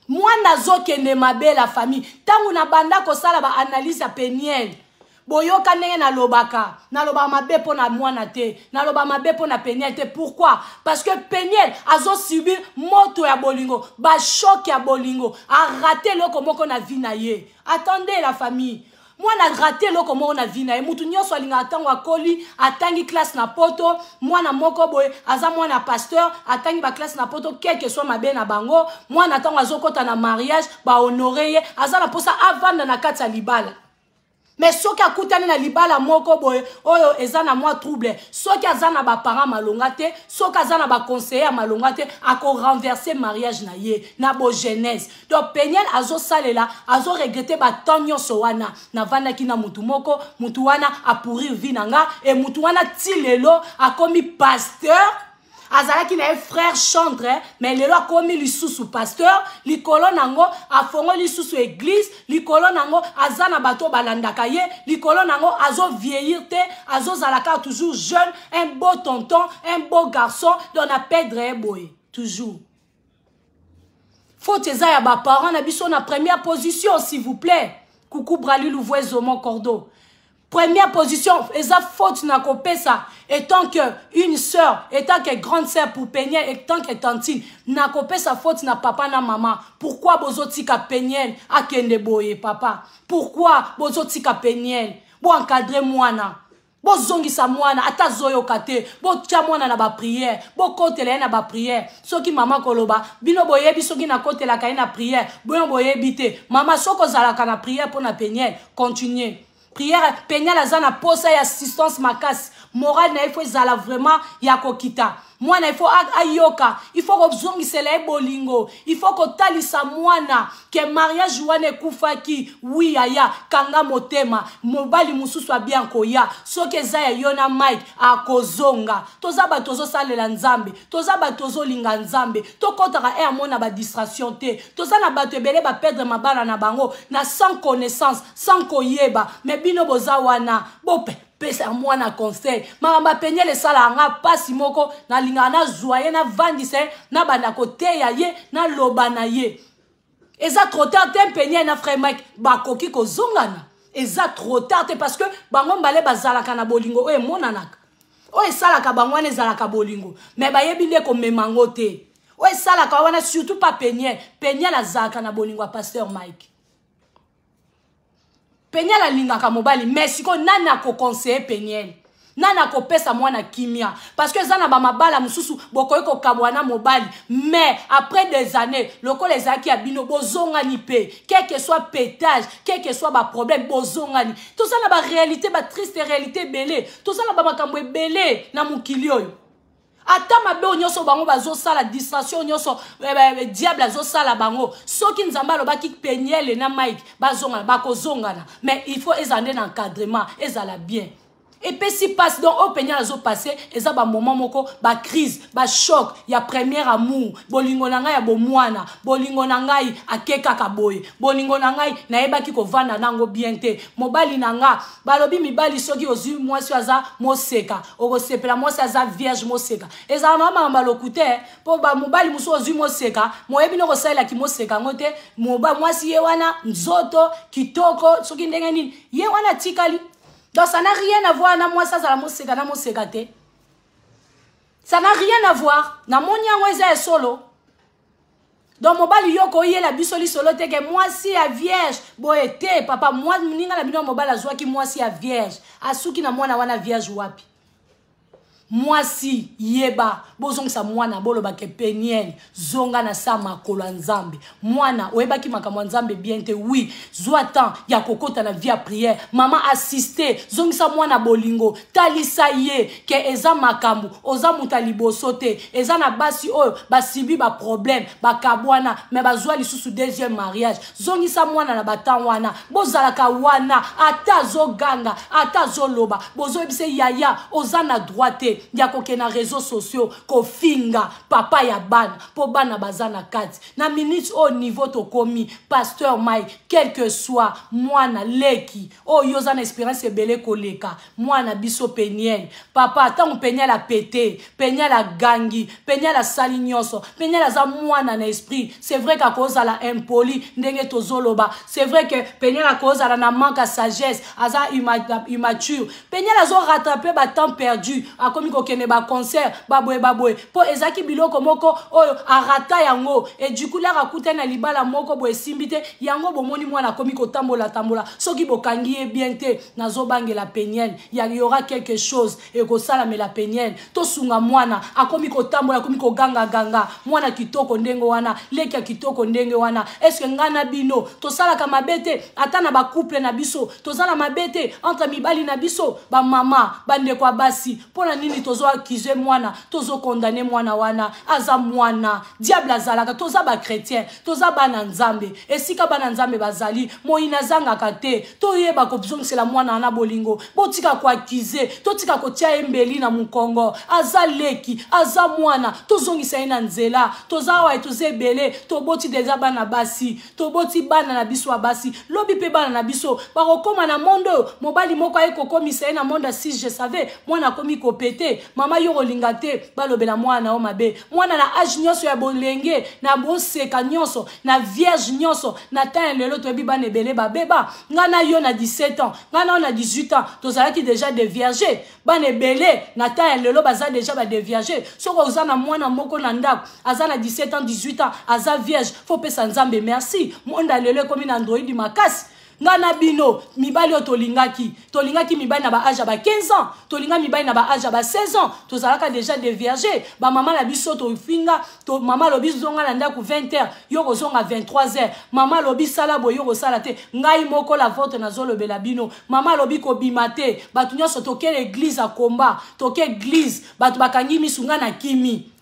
Speaker 1: mwana azokende mabe la famille ntango nabanda kosala baanalyse ya peniele boyoka ndenge nalobaka nalobaka mabe mpo na mwana te nalobaka mabe mpo na peniel te pourquoi parce que peniel azosubir moto ya bolingo bashoke ya bolingo arate eloko moko na vie na ye attendez la famille mwana agrate eloko moko na vi na ye motu nyonso alingaka ntango akoli atangi classe na poto mwana moko boye aza mwana ya pasteur atangi baklasse na poto quelque soit mabe na bango mwana ntango azokɔta na mariage bahonore ye aza na mposa avanda na kati ya libala me soki akutani na libala moko boye oyo eza na mwa trouble soki aza na baparent malonga te soki aza na baconseiller ya malonga te akorenverse mariage na ye na bogenese donc peniel azosalela azoregrete batemp nyonso wana navandaki na mutu moko mutu wana apourir vie na nga e mutu wana ti lelo akomi pasteur azalaki na ye frère chantre mais lelo akomi lisusu pasteur likolo na yango afongoli lisusu église likolo na yango aza na bato balandaka ye likolo na yango azovieillir te azozala kaka toujours jeune un beau tonton un beau garçon donc na pedre ye boye toujours faute eza ya baparent na biso na première position s'il vous plaît kuku brali luvuezo mon cordo première position eza faute na kopesa etant que une sœur etant que grande sœur pour peniel etant que tantine na kopesa faute na papa na mama pourquoi bozotika peniel akende boye papa pourquoi bozotika peniel boencadre mwana bozongisa mwana ata azoyoka te botya mwana na bapriere bokotela ye na bapriere soki mama koloba bino boyebi soki nakotelaka ye na priere bino boyebi te mama soki ozalaka na priere mpo na peniel continue priere peniel aza na mposa ya assistance makasi morale na ye fo ezala vraiment ya kokita mwana ifo ayoka ifo kozongisela ye bolingo ifo kotalisa mwana ke mariage wana ekufaki wi yaya kanga motema mobali mosusu abia akoya soki eza ya yo na mike akozonga toza bato tozosalela nzambe toza bato tozolinga nzambe tokɔtaka e amona badistraction te toza na bato ebele bapedre mabala na bango na sans connaissance sans koyeba me bino boza wana bope pesa mwana conseil makambo ya peniele esalaka nga mpasi moko nalingaka nazwa ye navandisa ye nabanda koteya ye naloba na ye eza trop tard te peniele na frère mike bakoki kozongana eza trop tard te parce que bango mbale bazalaka na bolingo oyo emonanaka oyo esalaka bango wana ezalaka bolingo me bayebi nde komema yango te oyo esalaka wana surtout pa peniele peniele azalaka na bolingo ya pasteur mike peniel alingaka mobali mais sikoyo nani akokonseye peniel nani akopesa mwana kimia parceke eza na bamabala mosusu bokoki kokabwa na mobali mais après des années lokola ezalaki ya bino bozongani mpe quelque soit petage quelque soit baproblème bozongani toza na baréalité batriste réalité ebele toza na bamakambo ebele na mokili oyo ata mabe oyo nyonso bango bazosala distraction nyonso eh, eh, eh, diable azosala bango soki nzambe alobaki peniele na mike bazongana bakozongana mais il faut ezala nde na encadrement ezala bien epesi mpasi donc oyo peniele azopasse eza bamoment moko bacrise bachoc ya premier amour bolingo na ngai ya bomwana bolingo na ngai ake kaka boye bolingo na ngai nayebaki kovanda nango bien te mobali na ngai balobi mibali soki ozwi mwasi oyo aza moseka okosepela mwasi aza vierge moseka ezala na makambo aloku te mpo mobali mosusu ozwi moseka moyebi no kosalela kimoseka yango te mwasi ye wana nzoto kitoko soki ndenge nini ye wana atikali donc ça n'a rien à voir na mwasi azala moseka na moseka te ça n'a rien à voir namoni yango eza ya solo donc mobali yo koyela biso lisolo te ke mwasi ya vierge boye te papa moninga na bino ya mobali azwaki mwasi ya vierge asuki na mwana wana vierge wapi mwasi yeba bozongisa mwana bolobake peniel zonga na sa makolo ya nzambe mwana oyebaki makambo ya nzambe bien te wi zwa temps ya kokota na vie ya priere mama asiste zongisa mwana bolingo talisa ye ke eza makambo oza moto ya liboso te eza na basi oyo basibi baproblème bakabwana me bazwa lisusu deuxième mariage zongisa mwana na batan wana bozalaka wana ata azoganga ata azoloba bozoyebisa yaya oza na droit te ya kokende na réseau sociaux kofinga papa ya bana mpo bana baza na kati na minute oyo niveau tokomi pasteur mai quelque soit mwana leki oyo oza na expérience ebele koleka mwana biso peniel papa ntango peniel apete peniel agangi peniel asali nyonso peniel aza mwana na esprit c'est vrai ke akozala impoli ndenge tozoloba c'est vrai ke peniel akozala na manque ya sagesse aza immature peniel azorattrape batemps perdu akomi kokende baconcert baboye baboye mpo ezalaki biloko moko oyo arata yango edukulaka akutani na libala moko boye esimbi te yango bomoni mwana akomi kotambola tambola soki bokangi ye bien te nazobangela peniel ya yora quelque chose ekosalamela peniel tosunga mwana akomi kotambola akomi kogangaganga mwana kitoko ndenge wana leki ya kitoko ndenge wana eske ngai na bino tosalaka mabe te ata na bacouple na biso toza na mabe te entre mibali na biso bamama bandeko ya basi mpo na nini tozo accuse mwana tozo condamne mwana wana aza mwana diable azalaka toza bachrétien toza bana nzambe esika bana nzambe bazali moyini azangaka te toyeba kozongisela mwana wana bolingo botika koakize totika kotia ye mbeli na mokongo aza leki aza mwana tozongisa ye na nzela toza awa toza ebele toboti deja bana basi toboti bana na biso ya basi lobi mpe bana na biso bakokoma na monde oyo mobali moko aye kokomisa ye na monde ya six je savais mwana akomi kopete mama yo kolinga te balobela mwana na yo mabe mwana na age nyonso ya bolenge na boseka nyonso na vierge nyonso na temps ya lelo toyebi bana ebele babeba ngai na yo na 17 ans ngai na yo na 18 ans tozalaki deja devierge bana ebele na temps ya lelo baza deja badevierge soki oza na mwana moko na ndako aza na 17 ans 18 ans aza vierge fo pesa nzambe merci monde ya lelo ekomi na androidi makasi nga na bino mibali oyo tolingaki tolingaki mibali na baage ya ba 15 ans tolinga mibali na baage ya ba 16 ans tozalaka déjà de vierge bamama na biso tofinga to, mama alobi zonga na ndako 20 heures yo kozonga 23 heures mama alobi sala boye yo kosala te ngai moko la vote nazolobela bino mama alobi kobima te bato nyonso toke eglise ya komba toke eglise bato bakangi miso ngai na kimi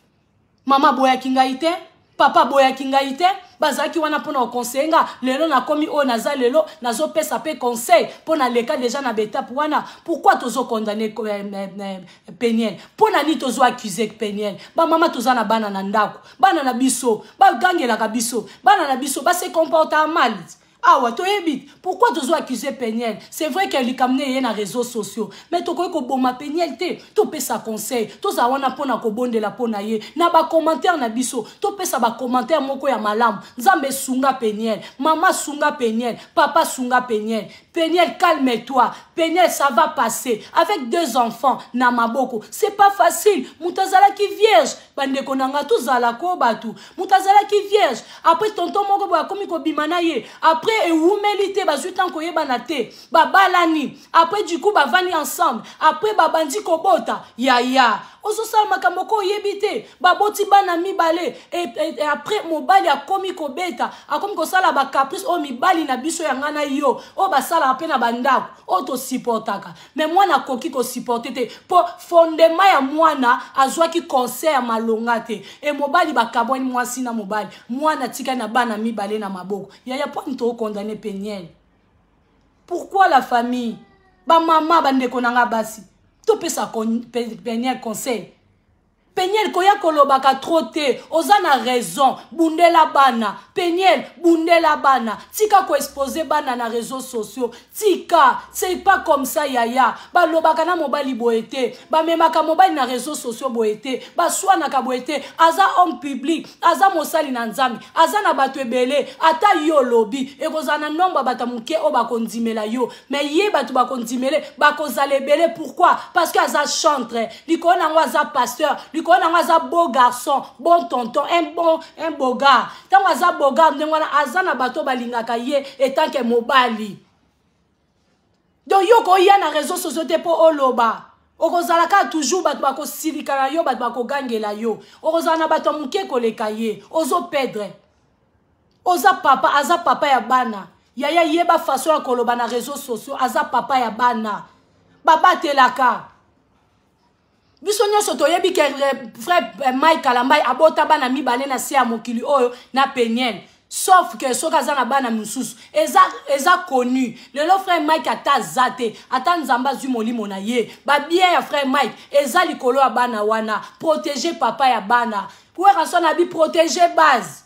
Speaker 1: mama aboyaki ngai te papa aboyaki ngai te bazalaki wana mpo na kokonseye nga lelo nakomi oyo naza lelo nazopesa mpe conseil mpo naleka deja na baetape wana pourkui tozokondane eh, eh, eh, peniel mpo na nini tozo accuse peniel bamama toza na bana na ndako bana na biso bagangelaka biso bana na biso base comporta mal awa toyebi pourquoi tozo accuse peniel c'est vrai que likambo na eye na réseau sociaux mais tokoki koboma peniel te topesa conseil tozala wana mpo na kobondela mpo na ye na bacommentaire na biso topesa bacommentaire moko ya malamu nzambe sunga peniel mama sunga peniel papa sunga peniel peniel calme toi peniel ça va passer avec deux enfants na maboko c'est pas facile moto azalaki vierge bandeko na nga tozalaka o bato moto azalaki vierge après tonton moko boye akomi kobima na ye après ewumeli te bazwi ntango koyebana te babalani après du coup bavandi ensemble après babandi kobota yaya ozosala makambo ko oyebi te baboti bana mibale e, e, e, après mobali akomi kobeta akomi kosala bacaprice oyo mibali na biso ya ngai na yo oyo basalaka mpe na bandako oyo tosupportaka me mwana akoki kosupporte te mpo fondema ya mwana azwaki conseil ya malonga te e mobali bakabwani mwasi na mobali mwana atikali na bana mibale na maboko yaya mponi tookondane peniele pourquoi la famille bamama bandeko na ngai basi topesa peniele conseil peniel koya kolobaka tro te oza na raison bundela bana peniel bundela bana tika koexpose bana na réseau sociaux tika c'est pas comme ça yaya balobaka na mobali boye te bamemaka mobali na réseau sociaux boye te baswanaka boye te aza homme public aza mosali na nzambe aza na bato ebele ata yo olobi ekozala na nomba bato ya moke oyo bakondimela yo me ye bato bakondimele bakozala ebele pourquoi parce que aza chantre likolo na yango aza pasteur likolo na yango aza beau garçon bon tonton un bon un bogard ntango aza bogard ndenge wana aza na bato balingaka ye etanke mobali donc yo koya na réseau sociaux te mpo oloba okozala kaka toujours bato bakosilika na yo bato bakogangela yo okozala na bato ya moke koleka ye ozopedre oza papa aza papa ya bana yaya yeba faso ya koloba na réseau sociaux aza papa ya bana babatelaka biso nyonso toyebi ke vrai eh, eh, mike kalambai abota bana mibale na se ya mokili oyo na peniel sauf ke soki aza na bana mosusu eza, eza connu lelo frère mike ata aza te ata nzambe azwi molimo na ye babien ya frère mike eza likolo ya bana wana protege papa ya bana werasona biprotege base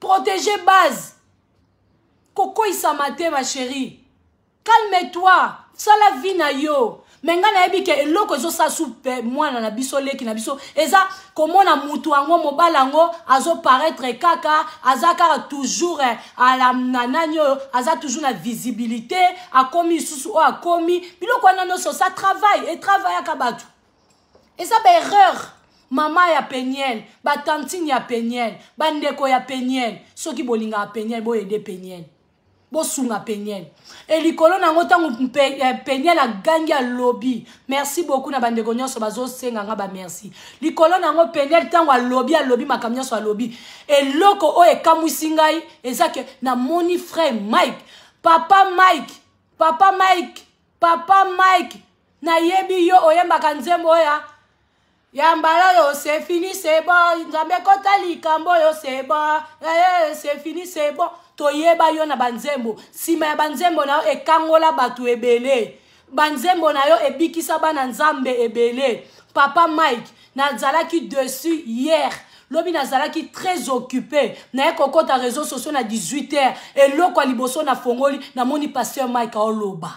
Speaker 1: protéger base kokoyisa mate ma chérie calme toi sala vie na yo me ngai nayebi ke eloko ezosala su mwana na biso leki na biso eza komona motu yango mobali yango azoparaitre kaka aza kaka toujours eh, ala na nani oyo aza toujours na visibilité akomi lisusu oyo akomi biloko wana nyonso sa travail etravaillaka bato eza ba erreur mama ya peniel batantine ya peniel bandeko ya peniel soki bolingaka peniel boyede peniel bosunga peniel e likolo na yango ntango eh, peniel agangi alobi merci beaucoup na bandeko nyonso bazosenga nga bamerci likolo na yango peniel ntango alobi alobi makambo nyonso alobi eloko oyo ekamwisi ngai eza ke namoni frère mike papa mike papa mike papa mike nayebi yo oyembaka nzembo oya ya mbala oyo sefini sebo nzambe kota likambo oyo sebo eh, sefini sebo toyeba yo na banzembo nsima ya banzembo na yo ekangola bato ebele banzembo na yo ebikisa bana nzambe ebele papa mike nazalaki dessus hier lobi nazalaki très occupé naye kokota réseau sociaux na 18 heures eloko ya liboso nafongoli namoni pasteur mike aoloba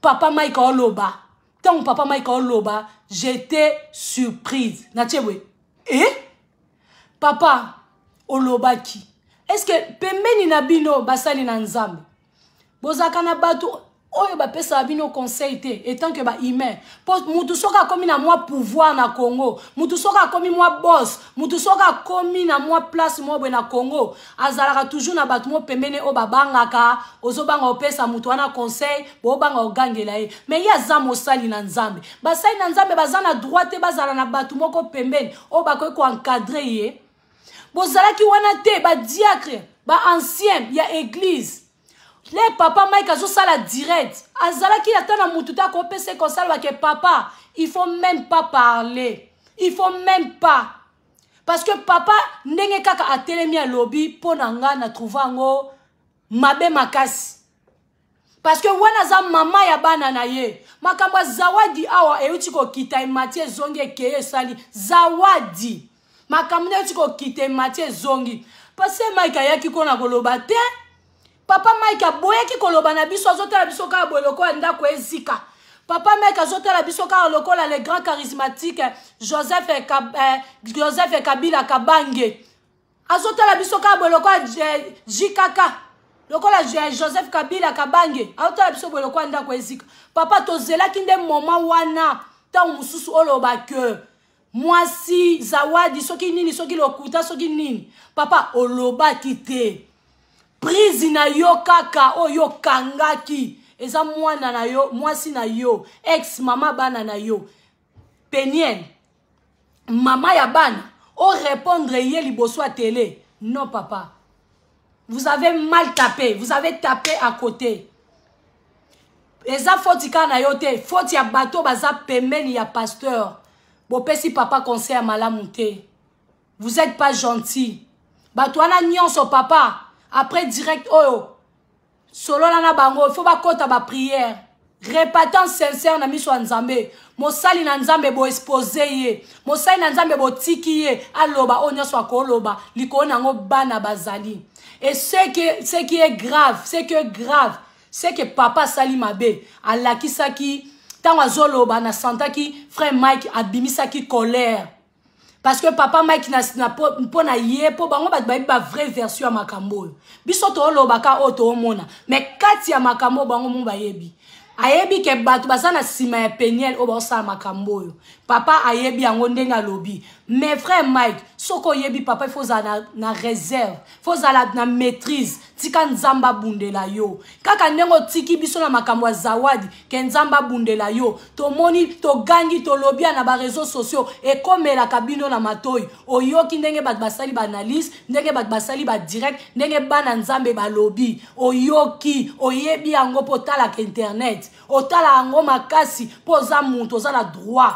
Speaker 1: papa mike aoloba ntango papa mike aoloba j'étais surprise natie boye e eh? papa olobaki est ce que pembeni na bino basali na nzambe bozalaka na bato oyo bapesaka bino conseil te etant que bahumain mpo motu soki akomi na mwa pouvoir na congo motu soki akomi mwa bos motu soki akomi na mwa place moko boye na congo azalaka toujours na bato mo pembeni oyo babangaka ozobanga opesa motu wana conseil boobanga ogangela ye mai ye aza mosali na nzambe basali na nzambe baza na droit te bazala na bato moko pembeni oyo bakoki koencadre ye bozalaki wana te badiacre baancien ya eglise le papa mike azosala direct azalaki ata na motu te akopesa ekosalobake papa il faut même pas parler il faut même pas parce que papa ndenge kaka atelemi alobi mpo na ngai na trouva yango mabe makasi parce que wana aza mama ya bana na ye makambo ya zawadi awa euti kokita emati ezongi ekeye esali zawadi makambo nde euti kokita emati ezongi pase mike ayaki kona koloba te papa mike aboyaki koloba na biso azotala biso kaka boye lokola ndako ezika papa mike azotala biso kaka lokola le grand charismatique joseph, Kab, eh, joseph kabila kabange azotala biso kaka boye lokola jkk lokola joseph kabila kabange azotala biso boye lokola ndako ezika papa tozelaki nde moma wana ntango mosusu oloba ke mwasi zawadi soki nini soki lokuta soki nini papa olobaki te prise na yo kaka oyo okangaki eza mwana na yo mwasi na yo ex mama bana na yo penielle mama ya bana orépondre ye liboso ya tele non papa vous avez mal tapé vous avez tapé à côté eza foti kaka na yo te foti ya bato baza pembeni ya pasteur bopesi papa conseil ya malamu te vous êtes pas gentil bato wana nyonso papa après direct oyo oh, solola na bango il faut bakota baprière repatant sincère na miso ya nzambe mosali na nzambe boexpose ye mosali na nzambe botiki ye aloba oyo nyonso akoloba likolo na yango bana bazali et ce que, ce qui est grave ce qui est grave ce que papa asali mabe alakisaki ntango azoloba na santaki frère mike abimisaki colère parce que papa mike na, na po, po na ye po bango bato bayebi ba vraie version ya makambo oyo biso toolobaka oyo toomona mais kati ya makambo oyo bango mo bayebi ayebi ke bato baza na nsima ya peniel oyo baosala makambo oyo papa ayebi yango ndenge alobi mais vrai mike soki oyebi papa ifo ozala na, na réserve fo ozala na maîtrise tika nzambe abundela yo kaka ndenge otiki biso na makambo ya zawadi ke nzambe abundela yo tomoni togangi tolobi ya na bareseau sociaux ekomelaka bino na matoi oyoki ndenge bato basali baanalyse ndenge bato basali badirect ndenge bana nzambe balobi oyoki oyebi yango mpo otalaka internet otala yango makasi mpo oza moto oza na droit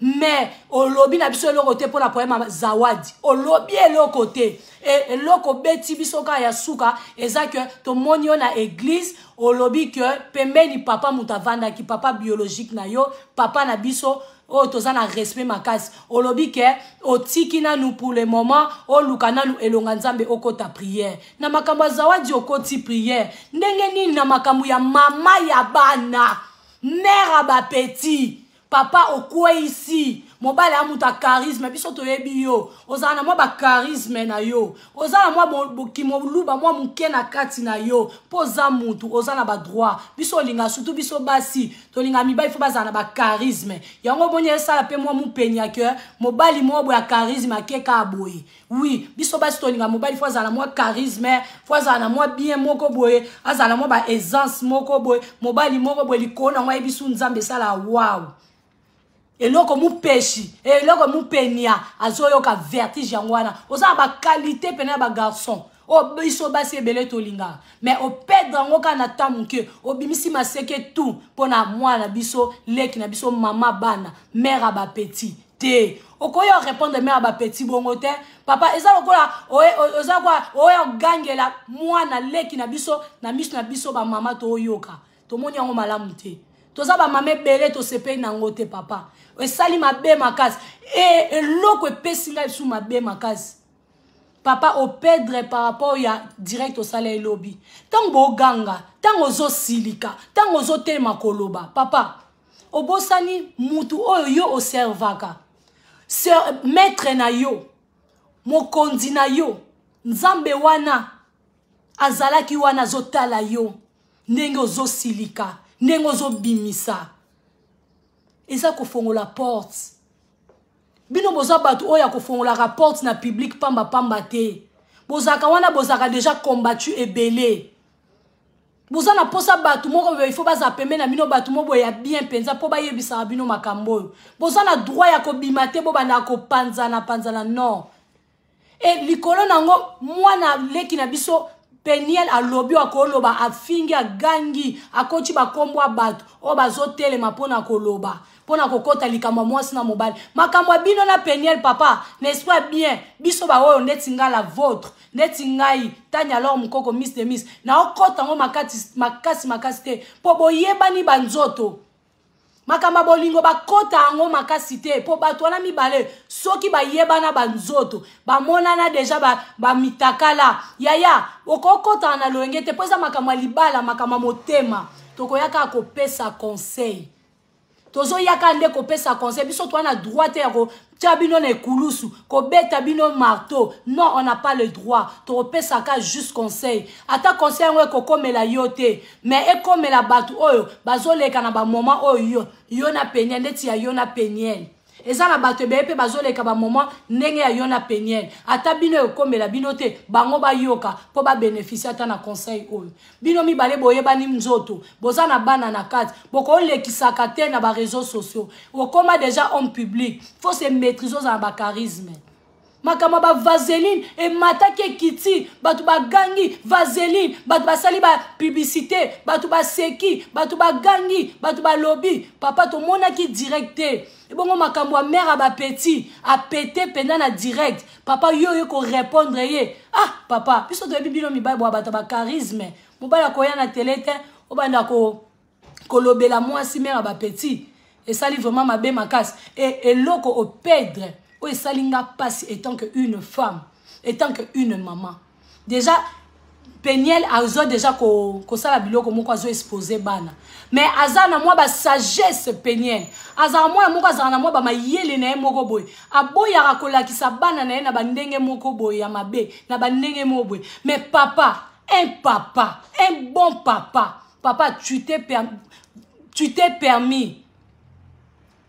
Speaker 1: mais olobi na biso eloko te mpona poema zawadi olobi eloko te e, eloko beti biso kaka ya suka eza ke tomoni yo na eglise olobi ke pembeni papa moto avandaki papa biologique na yo papa na biso oyo toza na respect makasi olobi ke otiki nanu pour le moment oluka nanu elonga nzambe okota priere na makambo ya zawadi okoti priere ndenge nini na makambo ya mama ya bana mare ya bapetit papa okweisi mobali ya moto ya charisme biso toyebi yo ozala na mwa bacharisme na yo oza na mwa kimoluba mwa moke na kati na yo mpo oza moto oza na badroit biso olinga surtout biso basi tolinga mibali fo bazala na bacharisme yango omoni esala mpe mwa mopenia ke mobali moko boye ya charisme akeka boye oui biso basi tolinga mobali fo azala mwa charisme fo azala na mwa bien moko boye azala mwa ba aisance moko boye mobali moko boye likolo nango ayebi su nzambe esala waw eloko mupeshi eloko mupenia azoyoka vertige yango wana oza na bakalite mpena ya bagarçon o oh, biso basi ebele tolingaka me opedre yango kaka na temps moke obimisi maseke tout mpo na mwana na biso leki na biso mama bana mare ya bapetit te okoki orépondre mare ya bapetit bongo te papa eza lokola oza lokola oya ogangela mwana leki na biso na miso na biso bamama tooyoka tomoni yango malamu te toza bamama ebele tosepeli na yango te papa esali mabe makasi e, eloko epesi ngai bisu mabe makasi papa opedre par rapport ya direct osala elobi ntango boganga ntango ozosilika ntango ozotelema koloba papa obosani mutu oyo yo oservaka maître na yo mokonzi na yo nzambe wana azalaki wana azotala yo ndenge ozosilika ndenge ozobimisa eza kofongola porte bino boza bato oyo ya kofongolaka porte na publike pambapamba te bozalaka wana bozalaka deja combattu ebele boza na mposa bato moko boye ifo baza pembe na bino bato moko boye ya bien mpenza mpo bayebisaka bino makambo oyo boza na droit ya kobima te bobandaka kopanzana panzana nord e likolo na yango mwana leki na biso peniel alobi akoloba afingi agangi akoti bakombo ya bato oyo bazotelema mpo na koloba mpo na kokɔta likambo ya mwasi na mobali makambo ya bino na peniel papa nesprit ya bien biso baoyo ndeti ngai la vôtre ndeti ngai tani alor mokoko miss de miss naokɔta yango makasi makasi te mpo boyebani banzoto makambo ya bolingo bakota yango makasi te mpo bato wana mibale soki bayebana banzoto bamonana deja bamitakala ba yaya okokotana na loyenge te mpo eza makambo ya libala makambo ya motema tokoya kaka kopesa conseil tozoya kaka nde kopesa conseil biso toa na droit te ya tya bino na ekulusu kobeta bino marteau non on n'a pas le droit tokopesaka juste conseil ata conseil yango ekokomela yo te mais ekomela bato oyo bazoleka na bamoment oyo yo yo na peniel ndeti ya yo na peniel eza na bato ebele mpe bazoleka bamoment ndenge ya yo na peniel ata bino ekokomela bino te bango bayoka mpo babeneficie ata na conseil oyo bino mibale boyebani nzoto boza na bana na kati bokolekisaka te na bareseau sociaux okoma déjà homme public faut se maîtrise ozala bacharisme makambo ya bavaseline emataki ekiti bato bagangi vaseline bato basali bapiblisite bato baseki bato bagangi bato balobi papa tomonaki direct te ebongo makambo ya mare ya bapetit apete mpenza na direct papa yo oye korepondre ye ah papa biso toyebi bino mibali bwa bato ya bacharisme mobali akoya na tele te obanda ko kolobela mwasi mare ya bapetit esali vraiment mabe makasi e eloko opedre oyo esali nga mpasi etant que une femme etant que une maman deja peniel azwa deja kosala ko biloko moko azo expose bana mais aza na mwa basagesse peniel azala mwana moko azala na mwa bamayele na ye moko boye aboyaka kolakisa bana na ye na bandenge moko boye ya mabe na bandenge moko boye mais papa un papa un bon papa papa tu te, per... tu te permis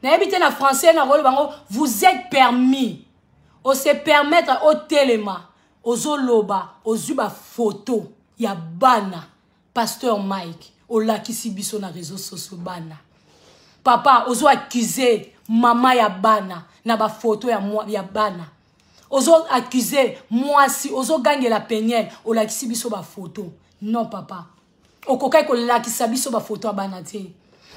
Speaker 1: nayebi te na français nakoloba yango vous êtes permis ose permettre otelema ozoloba ozwi bafoto ya bana pasteur mike olakisi biso na réseau socio bana papa ozo accuse mama ya bana na bafoto ya, ya bana ozo accuse mwasi ozogangela peniel olakisi biso bafoto non papa okokaki kolakisa biso bafoto ya bana te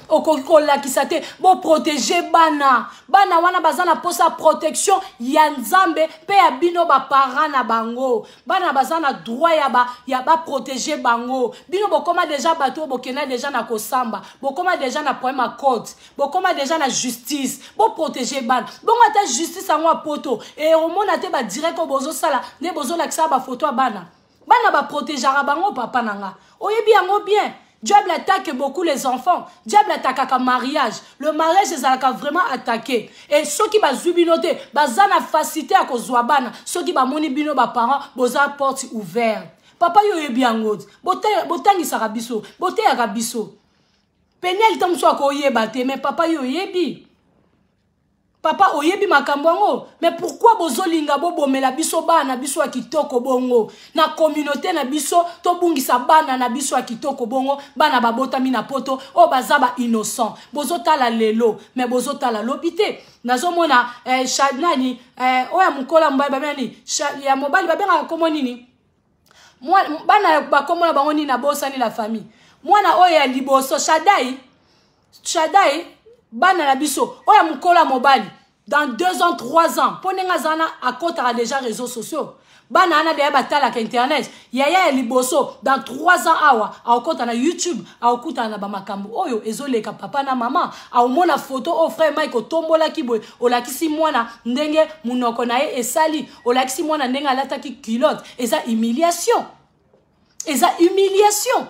Speaker 1: okoki kolakisa te boprotege bana bana wana baza na mposa ya protection ya nzambe mpe ya bino baparent na bango bana baza na droit ya, ba, ya baprotege bango bino bokoma deja bato oyo bokenda deja na kosamba bokoma deja na problème ya cote bokoma deja na justice boprotege bana bongo ata justice yango ya poto e omona te badirect oyo bozosala nde bozolakisa bafoto ya bana bana baprotegeaka bango papa na nga oyebi yango bien diable attaque beaucoup les enfants diable atakaka mariage le mariage ezalaka vraiment attaqué e soki bazwi bino te baza na facilité ya kozwa bana soki bamoni bino baparent boza porte ouverte papa yo oyebi yango botangisaka biso boteyaka biso peniel ta mosusu akoyeba te mais papa yo oyebi papa oyebi makambo yango mais pourkui bozolinga bobomela biso bana na biso ya kitoko bongo na communauté na biso tobungisa bana na biso ya kitoko bongo bana babotami na poto oyo baza ba innocent bozotala lelo mais bozotala lobi te nazomona eh, nani eh, oyo ya mokola mobali babenga nini ya mobali babengaka nkombo nini bana bakombo na bango nini nabosani la famille mwana oyo ya liboso shadai shadai bana na biso oyo ya mokolo ya mobali dans deux ans trois ans mpo ndenge aza wana akotaka déjà réseaux sociaux bana wana deya batalaka internet yaya ya liboso dans trois ans awa akokota na youtube akokutana na bamakambo oyo ezoleka papa na mama akomona foto oyo frère mike otombolaki boye olakisi mwana ndenge monoko na ye esali olakisi mwana ndenge alataki culotte eza humiliation eza humiliation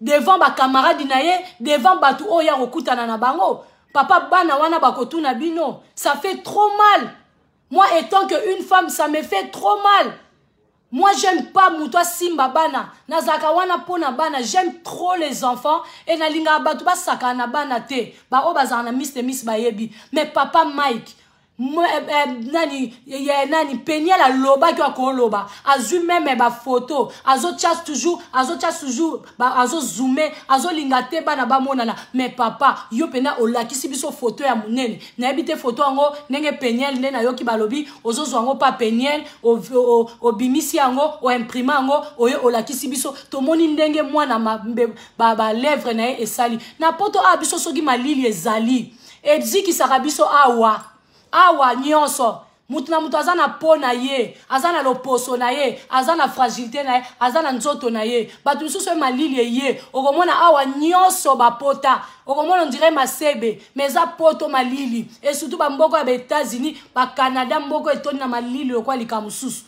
Speaker 1: devant bacamarade na ye devant bato oyo ya kokutana na bango papa bana wana bakotuna bino ça fait trop mal moi étant que une femme ça me fait trop mal Moi, j'aime pas mutu asimba bana. Nazaka wana po na bana. J'aime trop les enfants. Et na linga batu ba saka na bana te. Ba o bazaka na Mr. Miss Bayebi. Mais papa Mike, eh, eh, nani ye nani peniel alobaki akoloba azwi meme baphoto azotya toujours azotya toujours ba azo zoome azolinga te bana bamonana me papa yo mpena olakisi biso foto ya monene nayebi te foto yango ndenge peniel nde nayoki balobi ozozwa yango pa peniel obimisi yango oimprime yango oye olakisi biso tomoni ndenge mwana balèvre ba, na ye esali na poto awa biso soki malili ezali ezikisaka biso awa awa nyonso moto na moto aza na po na ye aza na loposo na ye aza na fragilité na ye aza na nzoto na ye bato mosusu oyo malili eye okomona awa nyonso bapota okomona ondire masebe ma eza poto malili esutu bamboko ya baetats-unis bacanada mboko etondi na malili lokola likambo mosusu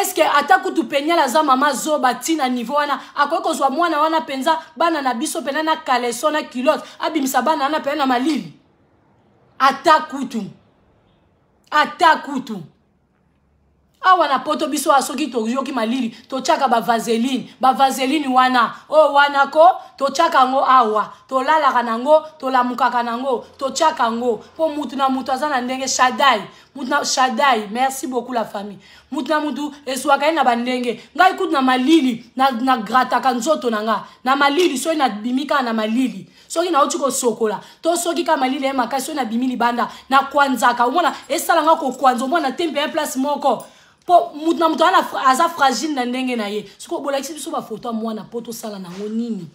Speaker 1: eske ata kutu peniel aza mama zoba ti na niveau wana akoki kozwa mwana wana mpenza bana na biso mpena na kaleso na culotte abimisa bana wana mpena na malili ata kutu ata kutu awa na poto biso a soki toyoki malili totyaka bavaseline bavaseline wana oyo oh, wana ko totyaka yango awa tolalaka na yango tolamukaka na yango totyaka yango mpo motu na motu aza na ndenge shadai moto na shadai merci beaucoup la famille moto na motu esuaka ye na bandenge ngai kutu na malili nagrataka na, na nzoto na ngai na malili soki nabimi kaka na malili soki nauti kosokola to soki kaka malili ye makasi soki nabimi libanda nakwanzaka omona esala ngai kokwanza omona te mpe ya place moko mpo moto na moto aza fragile na ndenge na ye soki obolakisi biso bafoto ya mwana mpo tosala nango nini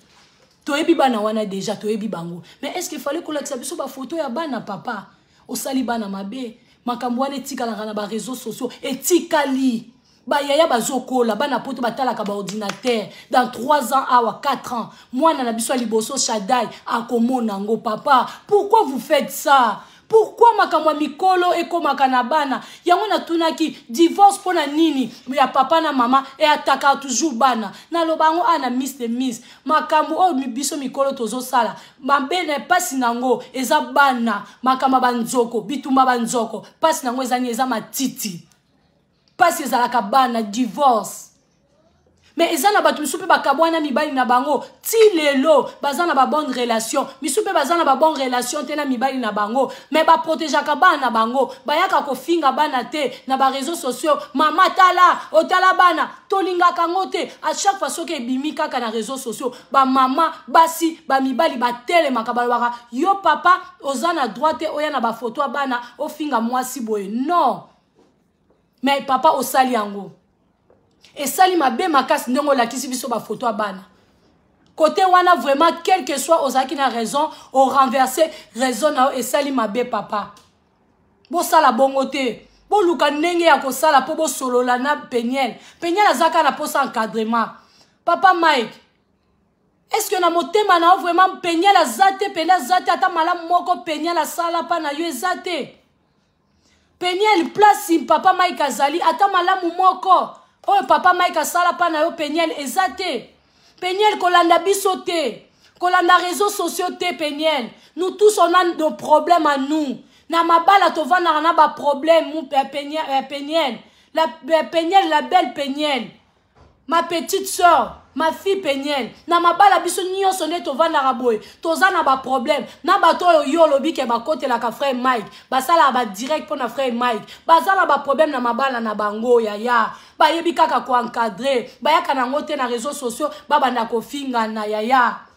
Speaker 1: toyebi bana wana deja toyebi bango mais est ce que fallait kolakisa biso bafoto ya bana papa osali bana mabe makambo wana etikalaka na bareseau sociaux etikali bayaya bazokola bana poto batalaka baordinatere dans 3 ans awa 4 ans mwana na biso ya liboso shadai akomona yango papa pourquoi vous faites ça pourkui makambo ya mikolo ekomaka na bana yango natunaki divorce mpo na nini ya papa na mama eataka toujours bana naloba yango awa na miss de miss makambo oyo biso mikolo tozosala mabe na mpasi na yango eza bana makambo ya banzoko bitumba banzoko mpasi na yango eza nini eza matiti mpasi ezalaka bana divorce me eza na bato misusu mpe bakabwana mibali na bango ti lelo baza na babonne relation misusu mpe baza na babonne relation te na mibali na bango me baprotegeaka bana na bango bayaka kofinga bana te na bareseau sociaux mama tala otala bana tolingaka yango te a chaque fois soki ebimi kaka na reseau sociaux bamama basi bamibali batelemaka balobaka yo papa oza na droit te oya na bafoto ya bana ofinga mwasi boye non me papa osali yango esali mabe makasi ndenge olakisi biso bafoto ya bana kote wana vraiment quelque soit ozalaki na raison orenverse raison na yo esali mabe papa bosala bongo te boluka ndenge ya kosala mpo bosolola na peniel peniel aza kaka na mposa encadrement papa mike eske na motema na yo vraiment peniel aza te pene aza te ata malamu moko peniel asala mpa na yo eza te peniel place papa mike azali ata malamu moko oyo papa mike asala mpa na yo peniel eza te peniel kolanda biso te kolanda réseau sociaux te peniel nous tous on a nos problèmes à nous na mabala tovandaka na baproblème eh, peniel eh, peniel la, eh, peniel la belle peniel ma petite sœur ma fille peniel na mabala biso nyonso nde tovandaka boye toza na baproblème na bato oyo yo olobi ke bakotelaka frère mike basalaka badirect mpo na frère mike baza na baproblème na mabala na bango yaya bayebi kaka koencadre bayaka na yango te na réseau sociaux babanda kofingana yaya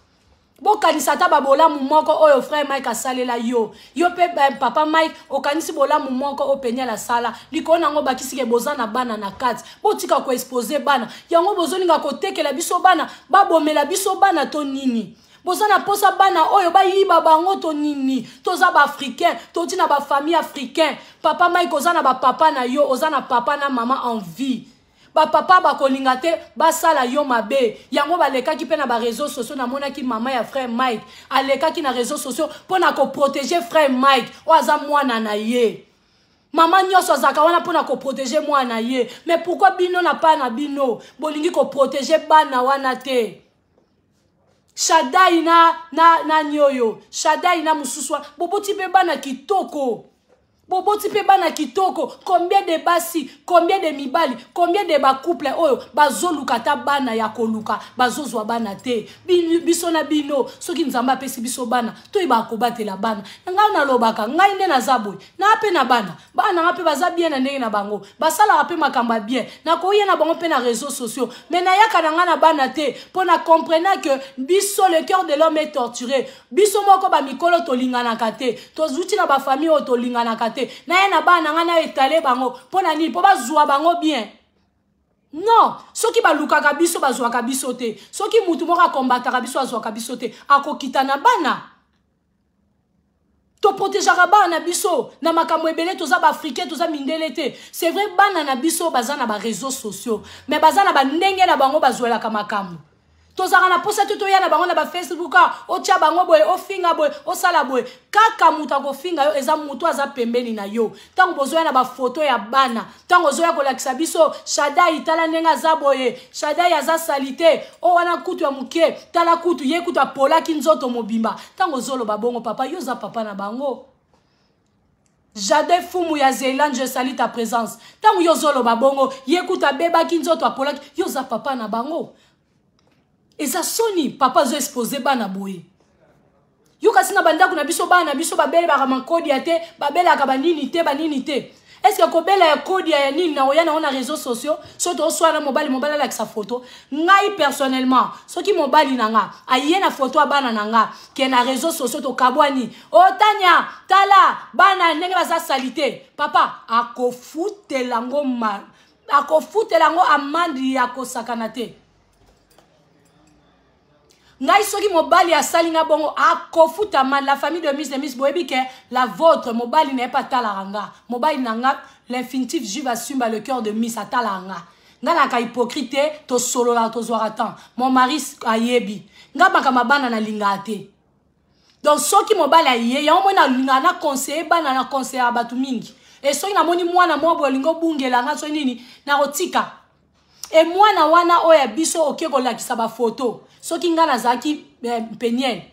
Speaker 1: bokanisa ata babolamu moko oyo frère mike asalela yo yo mpe eh, papa mike okanisi bolamu moko oyo peniel asala likolo na yango bakisike boza na bana na kati botika koexpose bana yango bozolinga kotekela biso bana babomela biso bana to nini boza na mposa bana oyo bayiba bango to nini toza baafricain toti na bafamille africain papa mike oza na bapapa na yo oza na papa na mama en vie bapapa bakolinga te basala yo mabe yango balekaki mpe na bareseau sociaux namonaki mama ya frère mike alekaki na réseau sociaux mpo na koprotege frère mike oyo aza mwana na ye mama nyonso azalaka wana mpo na koprotege mwana na ye mais pourkui bino na pa na bino bolingi koprotege bana wana te shadai na na nani oyo shadai na mosusu wana boboti mpe bana kitoko boboti mpe bana kitoko combien de basi combien de mibali combien de bacouple oyo bazoluka ata bana ya koluka bazozwa bana te biso na bino soki nzambe apesi biso bana toyebaka kobatela bana ngai nalobaka ngai nde naza boye na mpe na bana bana na nga mpe baza bien na ndenge na bango basalaka mpe makambo ya bien nakoya na bango mpe na réseau sociaux mais nayaka na nga na bana te mpo na comprena que biso le cœur de l'homme est torturé biso moko bamikolo tolinganaka te tozuti na bafamille oyo tolinganaka te naye na bana na nga na etale bango mpo na nini mpo bazwa bango bien non soki balukaka biso bazwaka biso te soki motu moko akombataka biso azwaka biso te akokita na bana toprotegeaka bana na biso na makambo ebele toza baafricain toza mindele te c'est vrai bana na biso baza na bareseau sociaux mais baza na bandenge na bango bazwelaka makambo tozalaka na mposa te toya na bango na bafacebook a otya bango boye ofinga boye osala boye kaka moto akofinga yo eza moto aza pembeni na yo ntango bozoya na bafoto ya bana ntango ozoya kolakisa biso shadai tala ndenge aza boye shadai aza salite oyo wana kutu ya moke tala kutu ye kutu apolaki nzoto mobimba ntango ozoloba bongo papa yo oza papa na bango jade fumu ya zeland je sali ta présence ntango yo ozoloba bongo ye kutu abebaki nzoto apolaki yo oza papa na bango eza soni papa azo expose bana boye yo kasi na bandako na biso bana na biso babelebaka makodia te babelaka banini te banini te estce kobela ya kodia ya nini nakoya nango na réseau sociaux so toswa na mobali mobali alakisa foto ngai personnellement soki mobali na nga aye na foto ya bana na nga ke na réseau sociaux tokabwani otania oh, tala bana ndenge baza salite papa akofutelango ma bakofutela yango amande ya kosakana te ngai soki mobali asali nga bongo akofutama la famille de mise de mise boyebi ke la vôtre mobali na ye mpe atalaka nga mobali na nga l'infinitif juve asimba le cœur de mise atalaka nga nga naka hypocrite te tosololaka tozwaka temps mon mari ayebi nga makambo abana nalingaka te donc soki mobali aye yango moi nalingaka na conseille bana na conseille ya bato mingi e soki namoni mwana mwa boye olingi obungela nga soki nini nakotika e mwana wana oyo ya biso oke kolakisa bafoto soki ngai nazalaki eh, peniele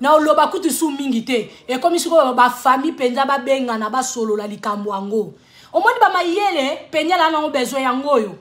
Speaker 1: na oloba kutu su mingi te ekomi sikoyo bafamille mpenza babengana basolola likambo yango omoni bamayele peniele anango bezwi yango oyo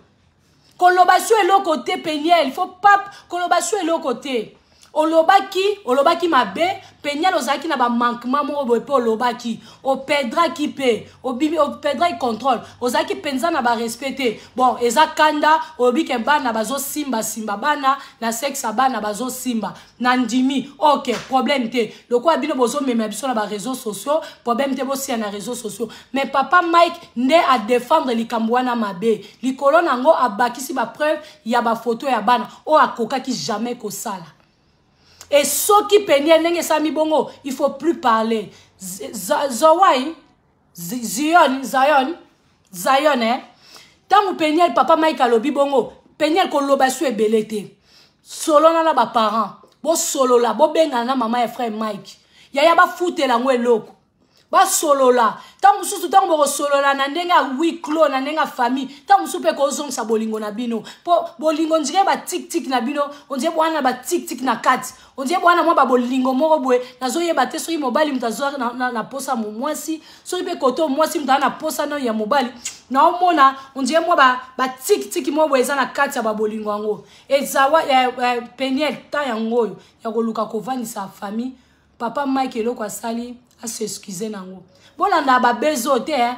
Speaker 1: koloba sur eloko te peniel il faut pas koloba sur eloko te olobaki olobaki mabe peniel ozalaki na bamanquement moko boye mpe olobaki opedraki mpe obimi opedraki contrôle ozalaki mpenza na barespect te bon eza kanda olobi ke bana bazosimbasimba bana na sexe ya bana bazosimba na ndimi ok problème te lokola bino bozomema biso na bareseau sociaux problème te bosia na réseau sociaux mais papa mike nde adefendre likambo wana mabe likolo na yango abakisi bapreuve ya bafoto ya bana oyo akokaki jamais kosala e soki penie ndenge esalami bongo il faut plus parler zowai zion zion zion eh? ntango peniel papa mike alobi bongo peniel koloba esu ebele te solona na baparent bosolola bobengana na mama ya frère mike yaya bafutela yango eloko basolola ntango mosusu ntango bokosolola na ndenge ya wiclo na ndenge ya famille ntango mosusu mpe kozongisa bolingo na bino mpo bolingo ondire batiktik na bino ondire bwana na batiktik na kati ondie bwana mwa babolingo moko boye nazoyeba te soki mobali moto azwaka na, na, na posa mwasi soki mpe koto mwasi moto aa na posa nayo ya mobali naomona ondie mwa batikitiki ba moko boye eza na kati ya babolingo yango ezawa ya, ya peniel ta yango oyo ya koluka kovandisa famille papa mike eloko asali aseskize nango bolanda babeze oyo te eh?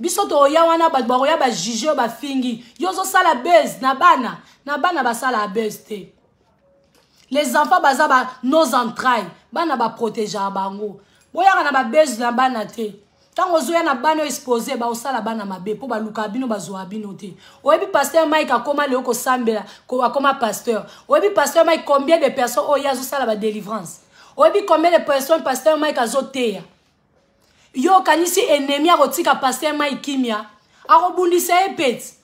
Speaker 1: biso toya wana bato bakoya bajuge oyo bafingi yo ozosala base na bana na bana basala base te les enfants baza ba nos entrailles bana baprotegeaka bango boyaka na babese na bana te ntango ozoya na bana oyo expose baosala bana mabe mpo balukaka bino bazwaka bino te oyebi pasteur mike akoma leo kosambela akoma pasteur oyebi pasteur mike combien de personnes oyo ye azosala badelivrance oyebi combien de personnes pasteur mike azoteya yo okanisi enemi akotika paster mai kimia akobundisa ye peti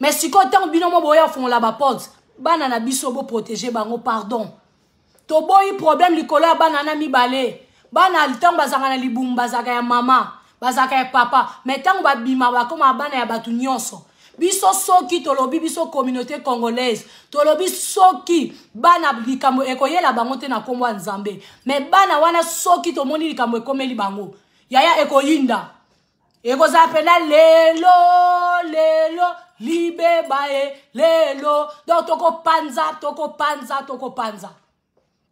Speaker 1: me sikoyo ntango bino mo boya kofungola baporte bana na biso boprotege bango pardon toboyi problème likolo ya bana na mibale bana ntango bazalaka na libumu bazalaka ya mama bazalaka ya papa me ntango babima bakoma bana ya bato nyonso biso soki tolobi biso communauté congolaise tolobi soki bana likambo ekoyela bango te na nkombo ya nzambe me bana wana soki tomoni likambo ekomeli bango yaya ekoyinda ekozala mpena lelo lelo libeba ye lelo donc tokopanza tokopanza tokopanza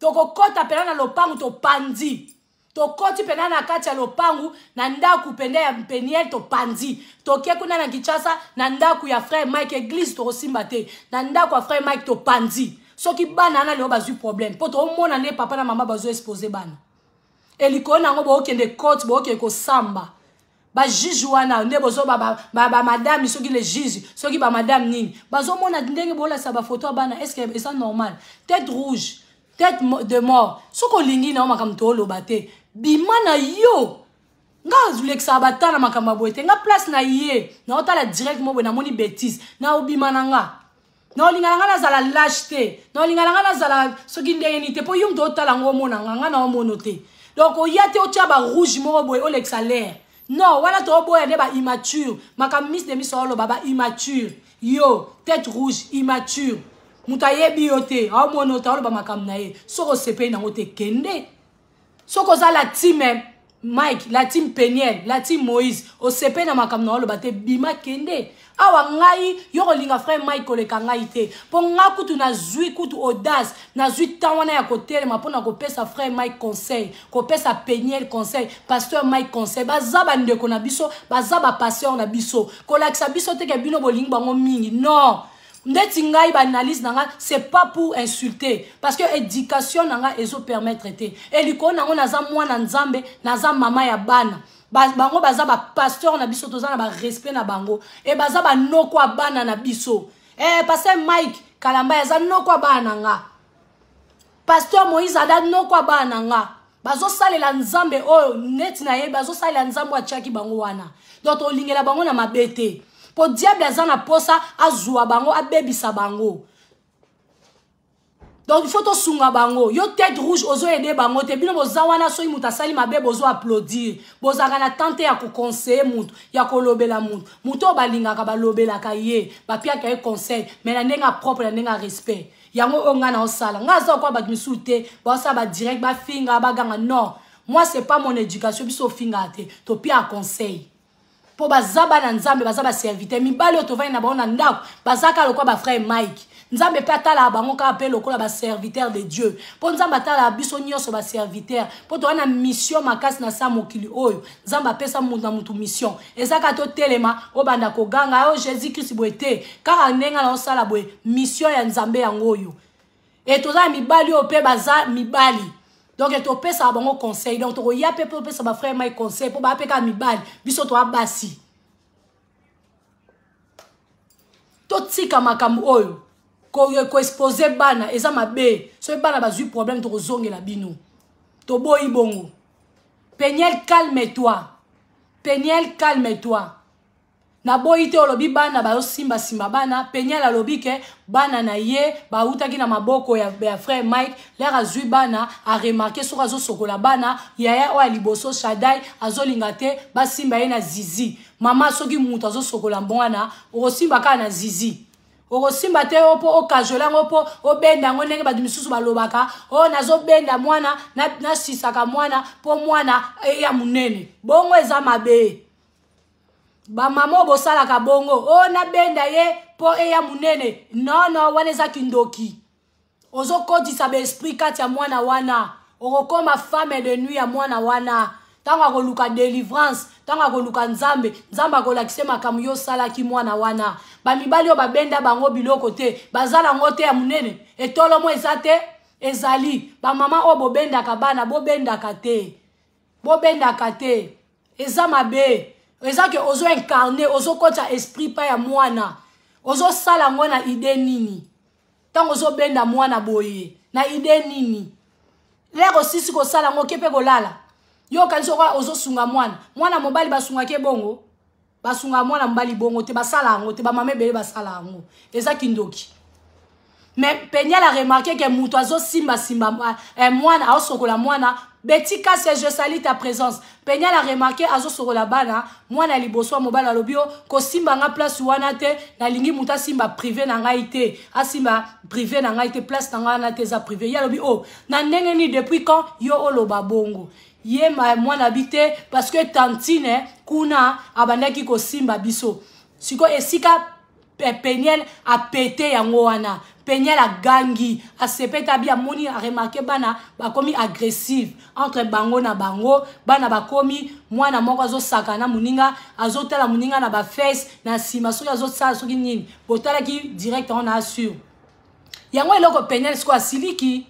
Speaker 1: tokokɔta mpena na lopango topanzi tokoti mpena na kati ya lopangu na ndako mpenda ya peniel topanzi toke kuna na kinshasa na ndako ya frère mike eglise tokosimba te na ndako ya frère mike topanzi soki bana wana lelo bazwi problème mpo toomona nde papa na mama bazo expose bana e likolo na yango bookende cote bookende kosamba ba juge wana nde bozo ba ba, ba, ba madame soki le juge soki ba madame nini bazomona ndenge bolasa ba photo ya bana est ce que eza normal tête rouge tête de mort soki olingi nao makambo tooloba te bima na yo nga lekisaka batala makambo ya boye te nga place na ye naotala direct mo boye namoni betise naobima na nga na olinga na ngai nazala lage te na olinga na ngai nazala soki ndenge nini te mpo yo moto otala yango omona nga ngai na omono te donc oya te otya barouge moko boye olekisa lere non wana tooboya nde baimmature makambo miss de miso oloba baimmature yo tete rouge immature moto ayebi yo te aomono te aoloba makambo na ye soki osepeli nango te kende soki oza la team eh, mike la team peniel la team moïse osepe na makambo na oloba te bima kende awa ngai yo kolinga frère mike koleka ngai te mpo ngai kutu nazwi kutu audace nazwi ntan wana ya kotelema mpo na kopesa frère mike conseil kopesa peniel conseil pasteur mike conseil baza bandeko na biso baza bapasteur na biso kolakisa biso teke bino bolingi bango mingi non ndeti ngai baanalyse na ngai c'est pas pour insulter parce que éducation na ngai ezopermettre te e likolo na yango naza mwana nzambe naza mama ya bana ba, bango baza bapasteur na biso toza na barespect na bango e baza banoko ya bana na biso e eh, pasteur mike kalamba aza noko ya bana na ngai pasteur moïse ada noko ya bana na nga bazosalela nzambe oyo neti na ye bazosalela nzambe oyo atyaki bango wana donc tolingela bango na mabe te mpo diable aza na mposa azwa bango abebisa bango donc il faut tosunga bango yo tete rouge ozoyede bango te bino boza wana soki moto asali mabe bozo applaudir bozalaka na tante ya koconseille moto ya kolobela moto moto oyo balingaka balobelaka ye bapiaka ye conseil mais na ndenge ya propre na ndenge ya respect yango oyo ngai naosala ngai aza okoa bato misusu te baosala badirect bafinga baganga non moi c'est pas mon éducation biso ofingaka te topia conseil mpo baza bana nzambe baza baserviteur mibali oyo tovandi na bango na ndako baza kaka lokola bafrère mike nzambe mpe atalaka bango kaka mpe lokola baserviteur de dieu mpo nzambe atalaka biso nyonso baserviteur mpo toza na mission makasi na sa mokili oyo nzambe apesa moto na moto mission eza kaka totelema obanda koganga yo oh, jésus krist boye te kaka ndenge na osala boye mission ya nzambe yango oyo e toza na mibali oyo mpe baza mibali donc topesaka bango conseil donc tokoya mpe mpe topesa bafrère mai conseil mpo baya mpe kaka mibali biso toya basi totika makambo oyo koexpose ko bana eza mabe soki bana bazwi problème tokozongela bino toboyi bongo peniel calme toi peniel calme toi naboyi te olobi bana bazosimbasimba bana peniel alobi ke bana na ye bautaki na maboko ya, ya frère mike lere azwi bana aremarke soki azosokola bana yaya oyo ya liboso shadai azolinga te basimba ye na zizi mama soki moto azosokola mbongana okosimba kaka na zizi okosimba te yo mpo okajola yango mpo obenda yango ndenge bato misusu balobaka o oh, nazobenda mwana nasisaka na mwana mpo mwana eya monene bongo eza mabe bamama oyo bosalaka bongo o oh, nabenda ye mpo eya monene nono wana eza kindoki ozokotisa baesprit kati ya mwana wana okokoma femme de nuit ya mwana wana ntango akoluka delivrance ntango akoluka nzambe nzambe akolakise makambo yo osalaki mwana wana bamibali oyo babenda bango biloko te baza nango te ya monene etolomo eza te ezali bamama oyo bobendaka bana bobendaka te bobendaka te eza mabe eza ke ozo incarne ozokotya esprit pa ya mwana ozosala yango na ide nini ntango ozobenda mwana boye na ide nini lere osisi kosala yango oke mpe kolala yo okanisi okoa ozosunga mwana mwana mobali basungaki ebongo basungaka mwana mobali bongo te basala yango te bamama ebele basala yango eza kindoki mais peniel aremarke ke moto azosimbasimba eh, mwana aosokola mwana beti kasi je sali ta présence penial aremarke azosokola bana mwana ya liboso ya mobali alobi yo kosimba nga place wana te nalingi moto asimba prive na ngai te asimba prive na ngai te place na ngai wana te eza prive ye alobi o oh, na ndenge nini depuis quand yo oloba bongo ye mwana bi te parce que tantine kuna abandaki kosimba biso sikoyo esika peniel apete yango wana peniel agangi asepeta bi amoni aremarke bana bakomi agressive entre bango na bango bana bakomi mwana moko azosaka na moninga azotala moninga na bafese na nsima soki azosala soki nini botalaki direct yango na assure yango eloko peniel sikoyo asiliki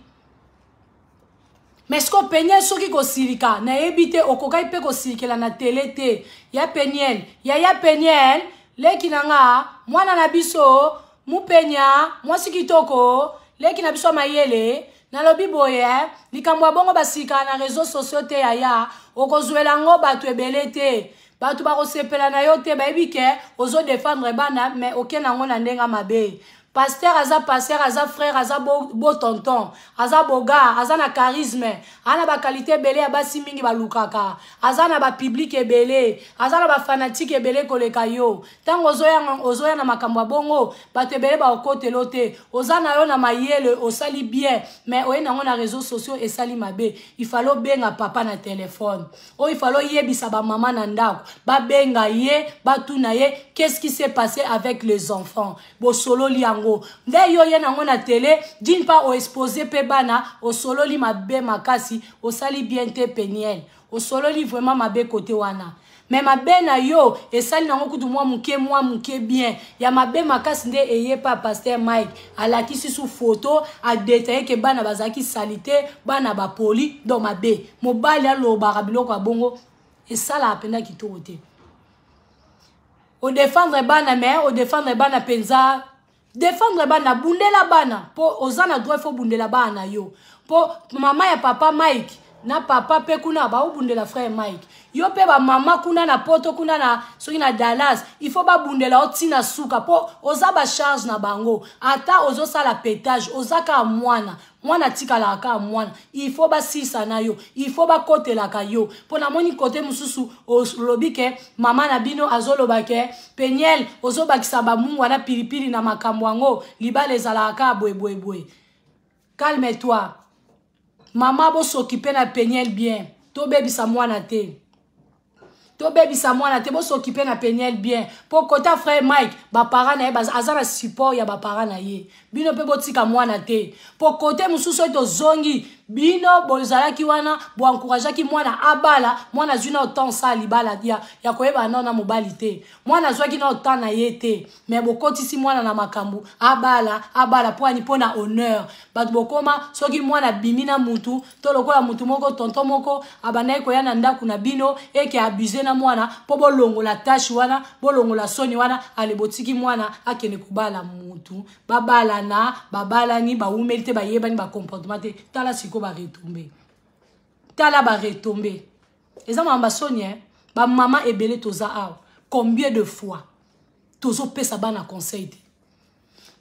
Speaker 1: mais siko peniel soki kosilika nayebi te okokaki mpe kosilikela na tele te ya peniel yaya peniel leki na nga mwana na biso mupenya mwasi kitoko leki na biso mayele nalobi boye likambo ya bongo basilikaka na réseau sociaux te yaya okozwela yango bato ebele te bato bakosepela na yo te bayebi ke ozodefendre bana me oke na yango na ndenge mabe pasteur aza pasteur aza frère aza bo, bo tonton aza boga aza na charisme aza na bakalite ebele ya basi mingi balukaka aza na bapublike ebele aza na bafanatike ebele koleka yo ntango ozoya, ozoya na makambo ya bongo bato ebele baokotelo te oza na yo na mayele osali bien mais oye nango na réseau sociaux esali mabe ifale obenga papa na telefone oyo ifale oyebisa bamama na ndako babenga ye batuna ye qu'est ce qui s'est passé avec les enfants bosololi yango nde yo ye nango na tele dine part oexpose mpe bana osololi mabe makasi osali bien te peniel osololi vraiment mabe kote wana me mabe na yo esali nango kutu mwa moke mwa moke bien ya mabe makasi nde eye pa paster mike alakisi su foto adetaye ke bana bazalaki salite bana bapoli do mabe mobali alobaka biloko ya bongo esalaka mpenza kitoko te odefendre bana me odefendre bana mpenza defendre bana bundela bana mpo oza na droit fo bundela bana na yo mpo mama ya papa mike na papa mpe kuna baobundela frère mike yo mpe bamama kuna na poto kuna na soki na dallas il faut babundela yo ntina suka mpo oza bacharge na bango ata ozosala petage oza kaka mwana mwana atikalaka kaka mwana il faut basilisa na yo il faut bakotelaka yo mpo namoni kote mosusu olobi ke mama na bino azoloba ke peniel ozobakisa bamungwa na pilipili na makambo yango libala ezalaka kaka bwebwebwe calme toi mama bosokipe na peniel bien tobebisa mwana te tobebisa mwana te bosokipe na peniel bien mpo kota frère mike bapara na ye aza na support ya bapara na ye bino mpe botika mwana te mpo kote mosusu oyo tozongi bino bozalaki wana boencourageaki mwana abala mwana azwi nao temps sa libala ya, ya koyebana nao na mobali te mwana azwaki nao temps na ye te me bokotisi mwana na makambo abala abala mpo ani mpo na honneur bato bokoma soki mwana abimi na mutu to lokola mutu moko tonton moko abandaki koya na ndako na bino eke abuse na mwana mpo bolongola tashe wana bolongola soni wana ale botiki mwana akende kobala mutu babalana babalani bawumeli te bayebani bacomportement te tala sikoyo baretombe tala baretombe eza makambo ya soni eh? bamama ebele toza awa combien de fois tozopesa bana conseil te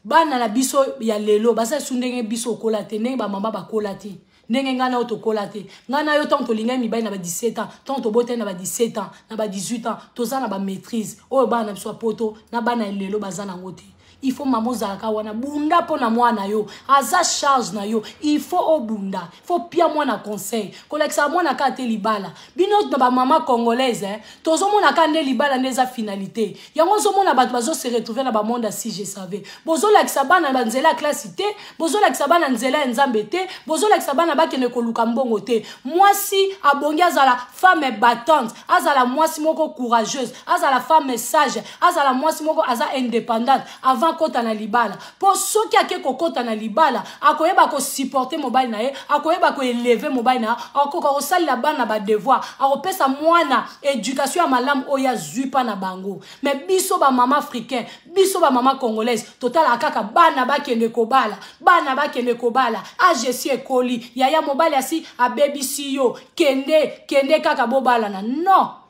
Speaker 1: bana na biso ya lelo baza lisu ndenge biso okola te ndenge bamama bakola te ndenge ngai na yo tokola te ngai na yo ntango tolingaki mibali na ba 17 ans ntango tobotani na ba 17 ans na ba 18 ans toza na bamaîtrise oyo bana na biso ya poto na bana ya lelo baza nango te il faut mama ozalaka wana bunda mpo na mwana yo aza charge na yo il faut obunda faut pia mwana conseil kolakisaka mwana kaka te libala bino na bamama congolaise eh, tozomonaka nde libala nde eza finalité yango ozomona bato bazose retrouve na bamonde ya si je savais bozolakisa bana na banzela ya klasi te bozolakisa bana nzela ya nzambe te bozolakisa bana bakende koluka mbongo te mwasi abongi azala femme battante azala mwasi moko courageuse azala femme sage azala mwasi moko aza independante avant akota na libala mpo soki ake kokota na libala akoyeba kosupporte mobali na ye akoyeba koeleve mobali na ye akokoka kosalela bana badevoir akopesa mwana éducation ya malamu oyo azwi mpa na bango me biso bamama africain biso bamama congolaise totalaka kaka bana bakende kobala bana bakende kobala age esi ekoli yaya mobali asi abebisi yo kende kende kaka bobalana non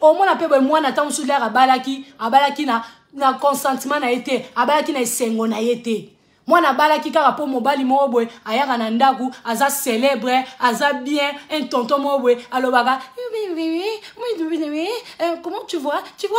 Speaker 1: omona mpe boye mwana ntango mosusu lere abalaki abalaki na, na consentement na ye te abalaki na esengo na ye te mwana abalaki kaka mpo mobali moko boye ayaka na ndako aza célèbre aza bien un tonton moko boye alobaka comment tu vois tu vois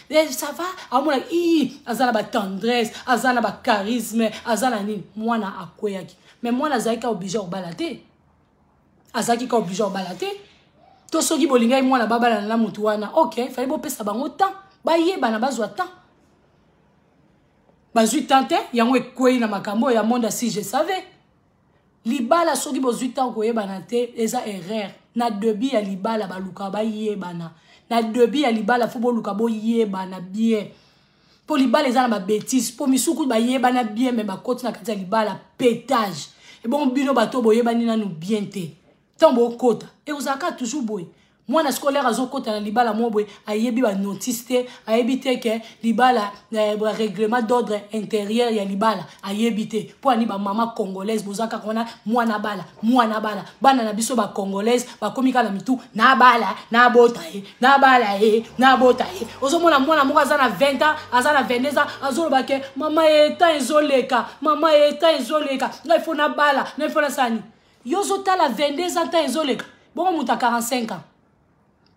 Speaker 1: Eh, ça va amona ii aza na batendresse aza na bacharisme aza na nini mwana akweyaki mais mwana azalaki oblige kobala te azalaki ka oblige kobala te to soki bolingaki mwana babalana na motu wana ok fali bopesa bango temps bayebana bazwa temps bazwi temps te yango ekwei na makambo oyo ya monde asi je savais libala soki bozwi ntango koyebana te eza erreur na debi ya libala balukaka bayebana na debi ya libala fo boluka boyebana bien mpo libala eza na babetise mpo misuku bayebana bien me bakoti na kati ya libala petage ebongo bino bato boyebani nanu bien te ntango bokota e ozala kaka toujours boye mwana scolaire azokota na libala moko boye ayebi banotice te ayebi te ke libala eh, règlement d'ordre intérieur ya libala ayebi te mpo ani bamama congolaise boza kaka wana mwana bala mwana bala bana na biso bacongolaise bakomi kaka na mitu nabala nabota ye nabala ye nabota ye ozomona mwana moko aza na 20 ans aza na 22 ans azoloba ke mama ye etan ezoleka mama ye etan ezoleka ngai fo nabala ngai fo nasani yo ozotala 22 ans temps ezoleka bongo moto ya 45 ans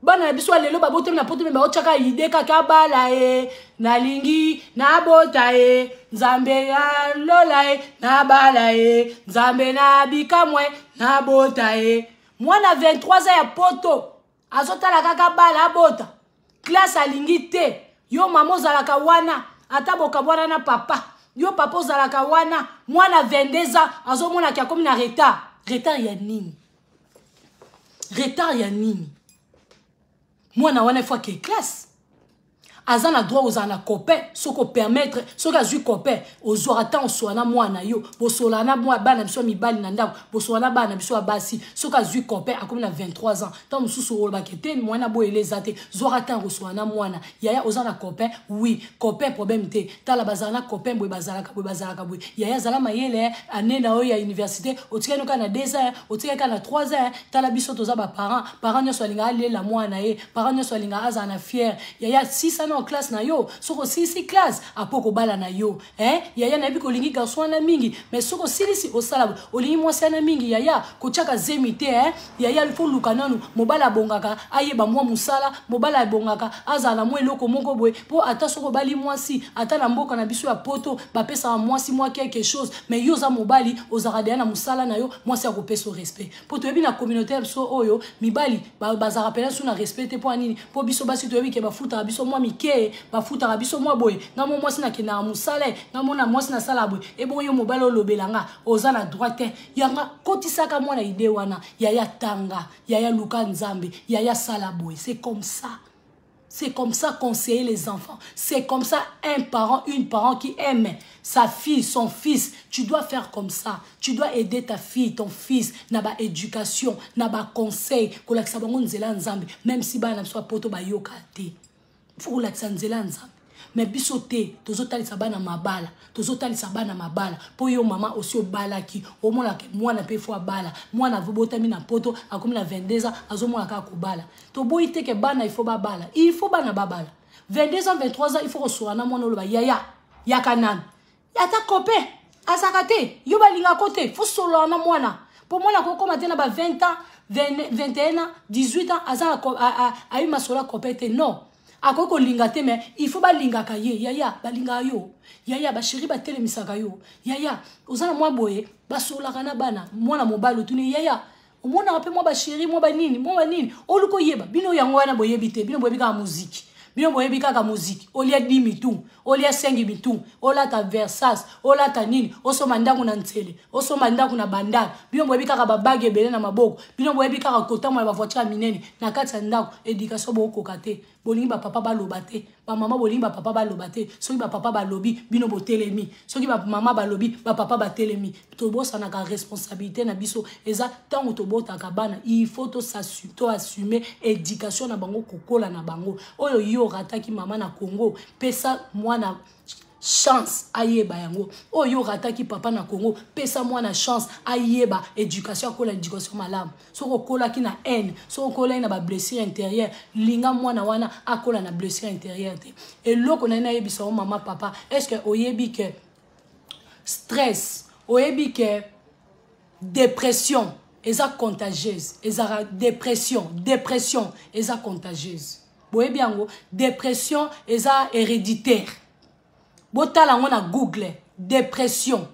Speaker 1: bana na biso ya lelo babotami na poto me baotyaka ide kaka abala ye nalingi nabota ye nzambe ya lola ye nabala ye nzambe na bikamwe nabota ye mwana 23 ans ya poto azotala kaka bala abota classe alingi te yo mama ozalaka wana ata bokabwana na papa yo papa ozalaka wana mwana 22 ans azomonaki akomi na retard retard ya nini retard ya nini mwana wana efo ake classe aza na droit ozala na copain soki opermettre soki azwi copain ozwaka ntango osola na mwana na yo bosola na bana na biso ya mibali na ndako bosola na bana na biso ya basi soki azwi copain akomi na 23 ans ntango mosusu olobaka ete mwana boyele eza te zwaka ntango osola na mwana yaya oza na copain oui copain problème te tala bazala na copain boye bazalaka boye bazalaka boye yaya azala mayele ane na oyo ya université otikali noka na 2 ans otikali kaka na 3 ans tala biso toza baparent parent nyonso alingaka alela mwana ye para nyonso alinga azala na fiere yaya sisa na classe na yo soki osilisi classe apo kobala na yo eh? yaya nayebi kolingi garçon wana mingi mais soki osilisi osala olingi mwasi wana mingi yaya kotyaka zemi te eh? yaya lifo luka nanu mobali abongaka ayeba mwa mosala mobali abongaka azala na mwa eloko moko boye mpo ata soki obali mwasi ata na mboka na biso ya poto bapesaka mwasi mwa quelque chose mais yo oza mobali ozalaka deya na mosala na yo mwasi akopesa respect mpo toyebi na communauté ya biso oyo mibali bazalaka mpena su na respect te mpo ya nini mpo biso basi toyebi ke bafutaka biso mwa mike bafutaka biso mwa boye nga mo mwasi nakendaka mosala e nga mona mwasi nasala boye ebongo yo mobali olobela nga oza na droit te yanga kotisaka mwana ide wana yaya tanga yaya luka nzambe yaya sala boye c'est comme ça C'est comme ça conseiller les enfants. C'est comme ça un parent, une parent qui aime sa fille, son fils. Tu dois faire comme ça. Tu dois aider ta fille, ton fils, na ba éducation, na ba conseil. Kolakisa bango nzela nzambe. Même si ba na soit poto ba yoka te. Faut kolakisa nzela nzambe. me biso te tozotalisa bana mabala tozotalisa bana mabala mpo yo mama osi obalaki omonaka mwana mpe fo abala mwana abotami na poto akomi na 22 ans azomona kaka kobala toboyi te ke bana ifo babala ifo bana babala 22 ans 23 ans ifo kosola na mwana oloba yaya yaka nanu ata cope azalaka te yo balingaka ko te fo solola na mwana mpo mwana akokoma te na ba 20 ans 21 ans 18 ans aza ayebi masolo ya cope te non akoki kolinga te mais il faut balingaka ye yaya balingaka yo yaya basheri batelemisaka yo yaya oza na mwa boye basololaka na bana mwana mobali otuni yaya omonaka mpe mwa basheri mwa banini mwa banini oluka oyeba bino yango wana boyebi te bino boyebi kaka moziki bino boyebi kaka moziki olia di mitu olia sengi mitu olata versas olata nini osomba ndako na nsele osomba ndako na bandal bino boyebi kaka babage ebele na maboko bino boyebi kaka kotambola bavoiture ya minene na kati ya ndako edikatio bokoka te bolingi bapapa baloba te bamama bolingi bapapa baloba te soki bapapa balobi bino botelemi soki bamama balobi bapapa batelemi tobosanaka responsabilité na biso eza ntango tobotaka bana il faut toassume éducation na bango kokola na bango oyo yo orataki mama na congo pesa mwana chance ayeba yango oyo rataki papa na congo pesa mwana chance ayeba éducation akola éducation malamu soki okolaki na haine soki okolaki na bablessure intérieure linga mwana wana akola na blessure intérieure te eloko nai nayebisa yo mama papa est ce que oyebi ke stress oyebi ke dépression eza contagieuse ezaka dépression dépression eza contagieuse boyebi yango depression eza héréditaire botala yango na google depression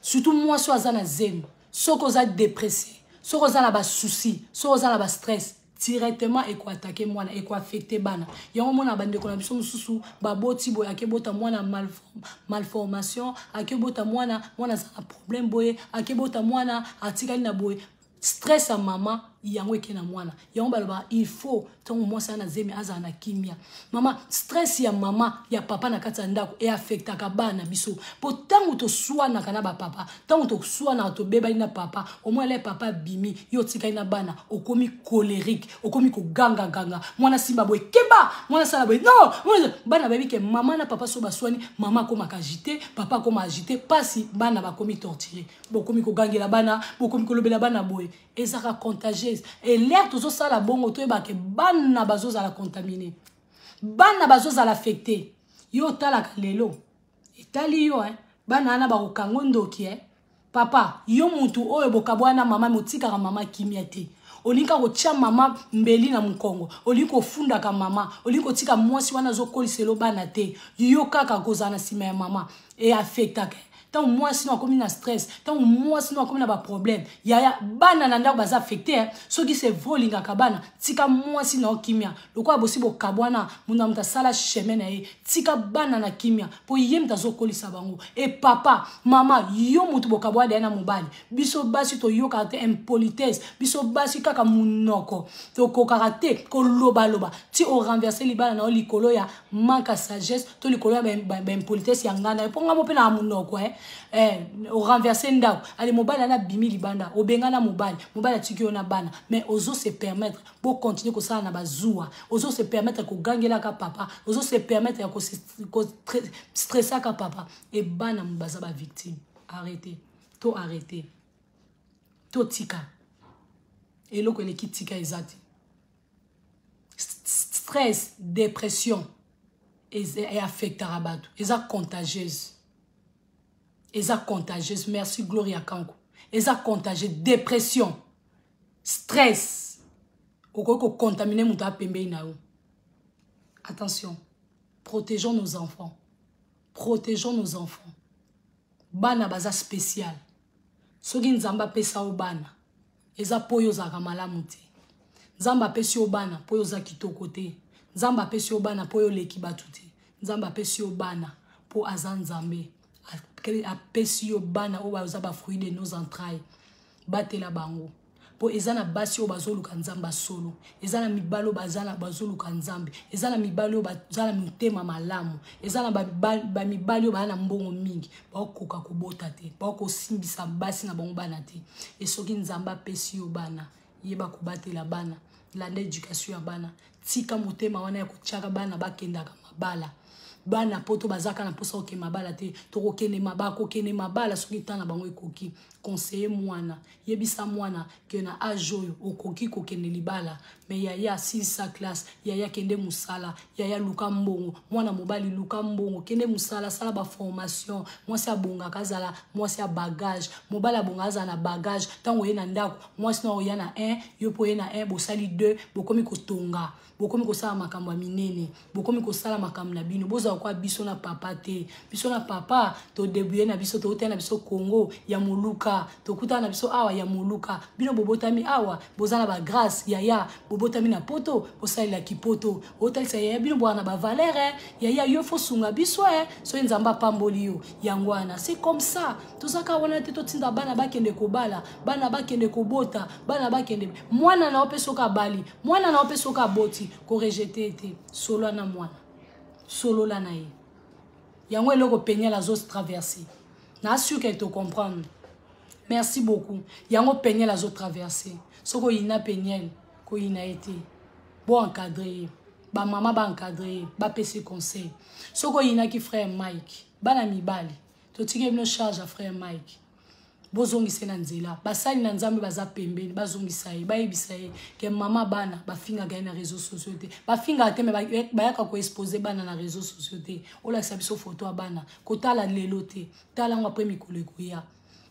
Speaker 1: surtout mwasi oyo aza na zemi soki oza depresse soki oza na basusi soki oza na bastress directement ekoatake mwana ekoaffecte bana yango mona bandeko na biso mosusu baboti boye akebota mwana malform, malformation akebota mwana mwana aza na problème boye akebota mwana atikali na boye stress ya mama yango eke na mwana yango balobaka il faut ntango mwasi ana zemi azala na kimia mama stress ya mama ya papa na kati ya ndako eafektaka bana biso mpo ntango toswanaka na bapapa ntango toswanaka tobebani na papa omwana ya papa abimi yo otikali na bana okomi colerique okomi kogangaganga mwana asimba boye keba mwana asala boye no bana bayebi ke mama na papa so baswani mama akoma kagite papa akoma agite mpasi bana bakomi torture bokomi kogangela bana bokomi kolobela bana boye ezalaka contagieuse elere tozosala bongo toyebake bana bazozala contamine bana bazozala affecte yo otalaka lelo etali yo eh? bana wana bakokango ndoki eh? papa yo mutu oyo bokabwana mama motikaka mama kimia te olingi kaka kotya mama mbeli na mokongo olingi kofundaka mama olingi kotika mwasi wana azokoliselo bana te yo kaka kozala na nsima ya mama eafektaka ntango mwasi no akomi na stress ntango mwasi no akomi na baproblème yaya bana na ndako baza affecte eh. soki se vrai olingaka bana tika mwasi na yo kimia lokola bosi bokabwana moto na moto asala chemin na ye tika bana na kimia mpo ye moto azokolisa bango e papa mama yo moto bokabwana deya na mobali biso basi toyokaka te impolitesse biso basi kaka monoko tokokaka te kolobaloba ti orenverse libala na yo likolo ya manque à sagesse to likolo ya baimpolitesse ya ngana mpo ngambo mpe na monoko eh, eh, orenverse ndako ale mobali ana abimi libanda obengana mobali mobali atiki yo na bana mais ozo se permettre bocontinue kosala na bazuwa ozo se permettre kogangelaka papa ozo se permettre ya kostressaka papa e bana baza bavictime arrete to arrete totika eloko eleki tika eza te stress dépression e affectaka bato eza contagieuse eza contagieuse merci gloria kanko eza contagie dépression stress okoki kocontamine moto apembei na yo attention protégeons nos enfants protégeons nos enfants bana baza spécial soki nzambe apesa yo bana eza mpo yo ozalaka malamu te nzambe apesi yo bana mpo yo oza kitoko te nzambe apesi yo bana mpo yo oleki bato te nzambe apesi yo bana mpo aza nzambe apesi yo bana oyo baza bafruit de nos entrailles batela bango mpo eza na basi oyo bazoluka nzambe ya solo eza na mibali oyo baza na bazoluka nzambe eza na mibali oyo baza na mitema malamu eza na bamibali oyo baya na mbongo mingi bakokoka kobota te bakosimbisa basi na bango bana te e soki nzambe apesi yo bana yeba kobatela bana landa edukatio ya bana tika motema wana ya kotyaka bana bakendaka mabala bana poto bazaka na mposa kokende mabala te tokokende mabala kokende mabala soki ntango na bango ekoki conseille mwana yebisa mwana ke na age oyo okoki kokende libala me yaya asilisa classe yaya kende mosala yaya luka mbongo mwana mobali luka mbongo kende mosala sala baformation mwasi abongaka azala mwasi ya bagage mobali abonga azala na bagage ntango oye na ndako mwasi na oya na 1 yo mpo oye na 1 bosali 2 bokomi kotonga bokomi kosala makambo ya minene bokomi kosala makambo na bino bozala kwa biso na papa te biso na papa todebuye na biso toutaki na biso congo ya moluka tokutana na biso awa ya moluka bino bobotami awa boza na bagrace yaya bobotami na poto bosalela kipoto otalisa yaya bino bwana na bavalere eh. yaya yo fo sunga biso e eh. soki nzambe apamboli yo yango wana se comme ça tozaka wana te totinda bana bakende kobala bana bakende kobota bana bakende mwana na yo mpe soki abali mwana na yo mpe soki aboti korejete ye te solola na mwana solola na ye yango eloko peniel azotraverse na sur ke to comprendre merci beaucoup yango peniel azotraverse soki oyina peniel koyina ye te bo encadre ye bamama baencadre ye bapesi conseil soki oyinaki frère mike bana mibali totiki bino charge ya frère mike bozongisa ye na nzela basali na nzambe baza pembeni bazongisa ye bayebisa ye ke mama bana bafingaka ye na réseau sociaux te bafingaka te me bayaka koexpose bana na réseau sociaux te olakisa biso foto ya bana kotala lelo te tala yango apres mikolo ekoya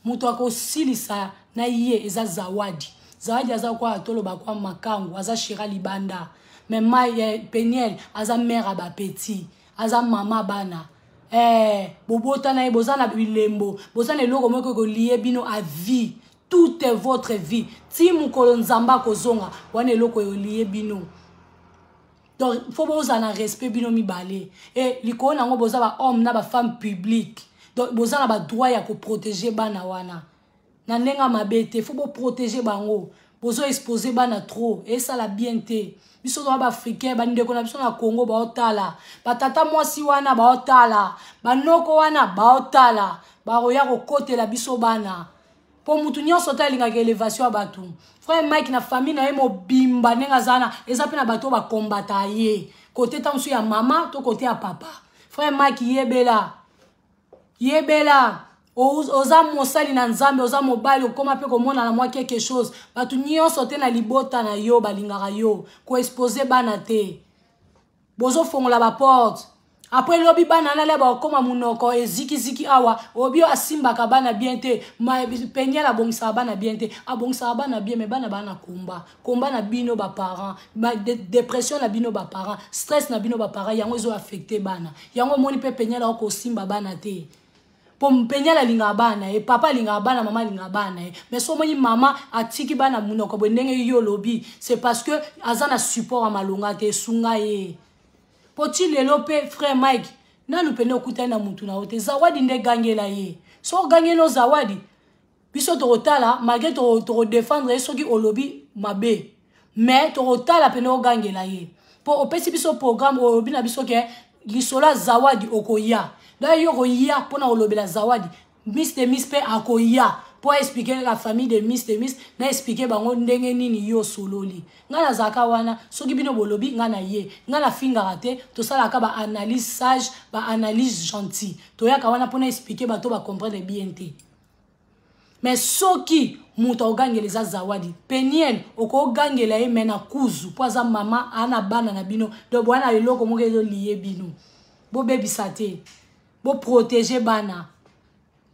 Speaker 1: moto akosilisa na ye eza zawadi zawadi aza kwa toloba kwa makango aza shira libanda me mai eh, peniel aza mare ya bapetit aza mama bana eh, bobota na ye boza na bilembo boza na eloko moko ekolie bino a vie toute votre vie ti mokolo nzambe akozonga wana eloko eolie bino donc fo bozala na respect bino mibale e likolo na yango boza bahomme na bafemme publique donc boza na badroit ya koprotege bana wana na ndenge ya mabe te fo boprotege bango bozo expose bana trop esala bien te biso toza baafricain bandeko na biso na congo baotala batata mwasi wana baotala banoko wana baotala bakoya kokotela biso bana mpo motu nyonso te alingaka elevation ya bato frère mike na famille na ye mobimba ndenge aza na eza mpe na bato oyo bakombata ye kote ntango mosusu ya mama to kote ya papa frère mike yebela yebela oza mosali na nzambe oza mobali okoma mpe komonana mwa quelque chose bato nyonso te na libota na yo balingaka yo koexpose bana te bozofongola baporte apres lobi bana nale bakokoma monoko ezikiziki awa obi asimbaka bana bien te peniel abongisaka bana bien te abongisaka bana bien me bana baa na komba combat na bino ba parents ba de, depression na bino ba parents stress na bino ba parents yango ezo affecter bana yango moni pe penyala ko simba bana te po mpenyala alingaka bana ye papa alingaka bana mama alingaka bana ye mais so omoni mama atiki bana monoko boye ndenge yo olobi c'est parce que aza na support ya malonga te esunga ye po ti lelo mpe frère mike nanu mpene okutani na mutu na yo te zawadi nde gangela ye so ogangeli no zawadi biso tokotala malgre tokodefendre ye soki olobi mabe mais tokotala pene ogangela ye mpo opesi biso programme olobi na biso ke lisolo ya zawadi okoya donc yo okoya mpo na kolobela zawadi miss de miss mpe akoya mpo aexplike la famille de miss de miss na explike bango ndenge nini yo osololi ngai nazalaka wana soki bino bolobi ngai na ye ngai nafingaka te tosalaka baanalyse sage baanalyse gentil toyaka wana mpo na explike bato bacomprendre bien te me soki moto akogangela eza zawadi peniel okogangela ye me na kuzu mpo aza mama ana bana na bino donc boya na eloko moko ezoliye bino bobebisa te boprotege bana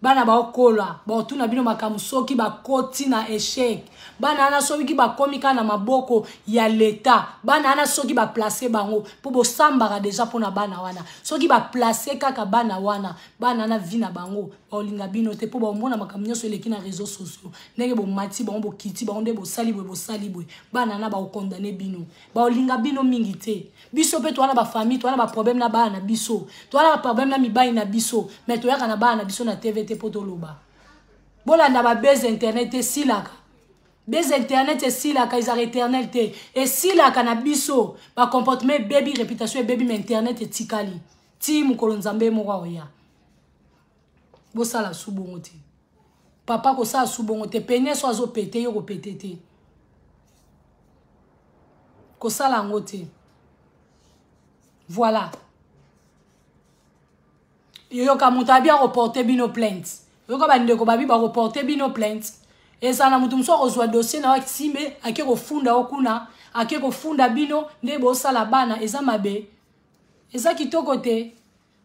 Speaker 1: bana baokola baotuna bino makambo soki bakoti na echec bana wana soki bakomi kaka na maboko ya leta bana wana soki baplace bango mpo bosambaka deja mpo na bana wana soki baplace kaka bana wana bana wana vi na bango baolinga bino te mpo baomona makambo nyonso eleki na réseau sociaux ndenge bomati bango bokiti bango nde bosali boye bosali boye bana na baokondane bino baolinga bino mingi te biso mpe towana bafamille towana baproblème na bana na biso towana baproblème na mibali na biso mai toyaka na bana na biso na tv te mpo toloba bolanda babase internet te silaka base internet esilaka ezaka éternel te esilaka na biso bacomportement ebebi réputation ebebi ma internet etikali ti mokolo nzambe moko aoya bosala su bongo te papa kosala su bongo te pene so azopete yo kopete te kosala yango te voilà yoyoka moto abi akoporte bino plainte yoyoka bandeko babi bakoporte bino plainte ezala na moto mosusu akozwa dossier na yo simbe ake kofunda yo kuna ake kofunda bino nde bosala bana eza mabe eza kitoko te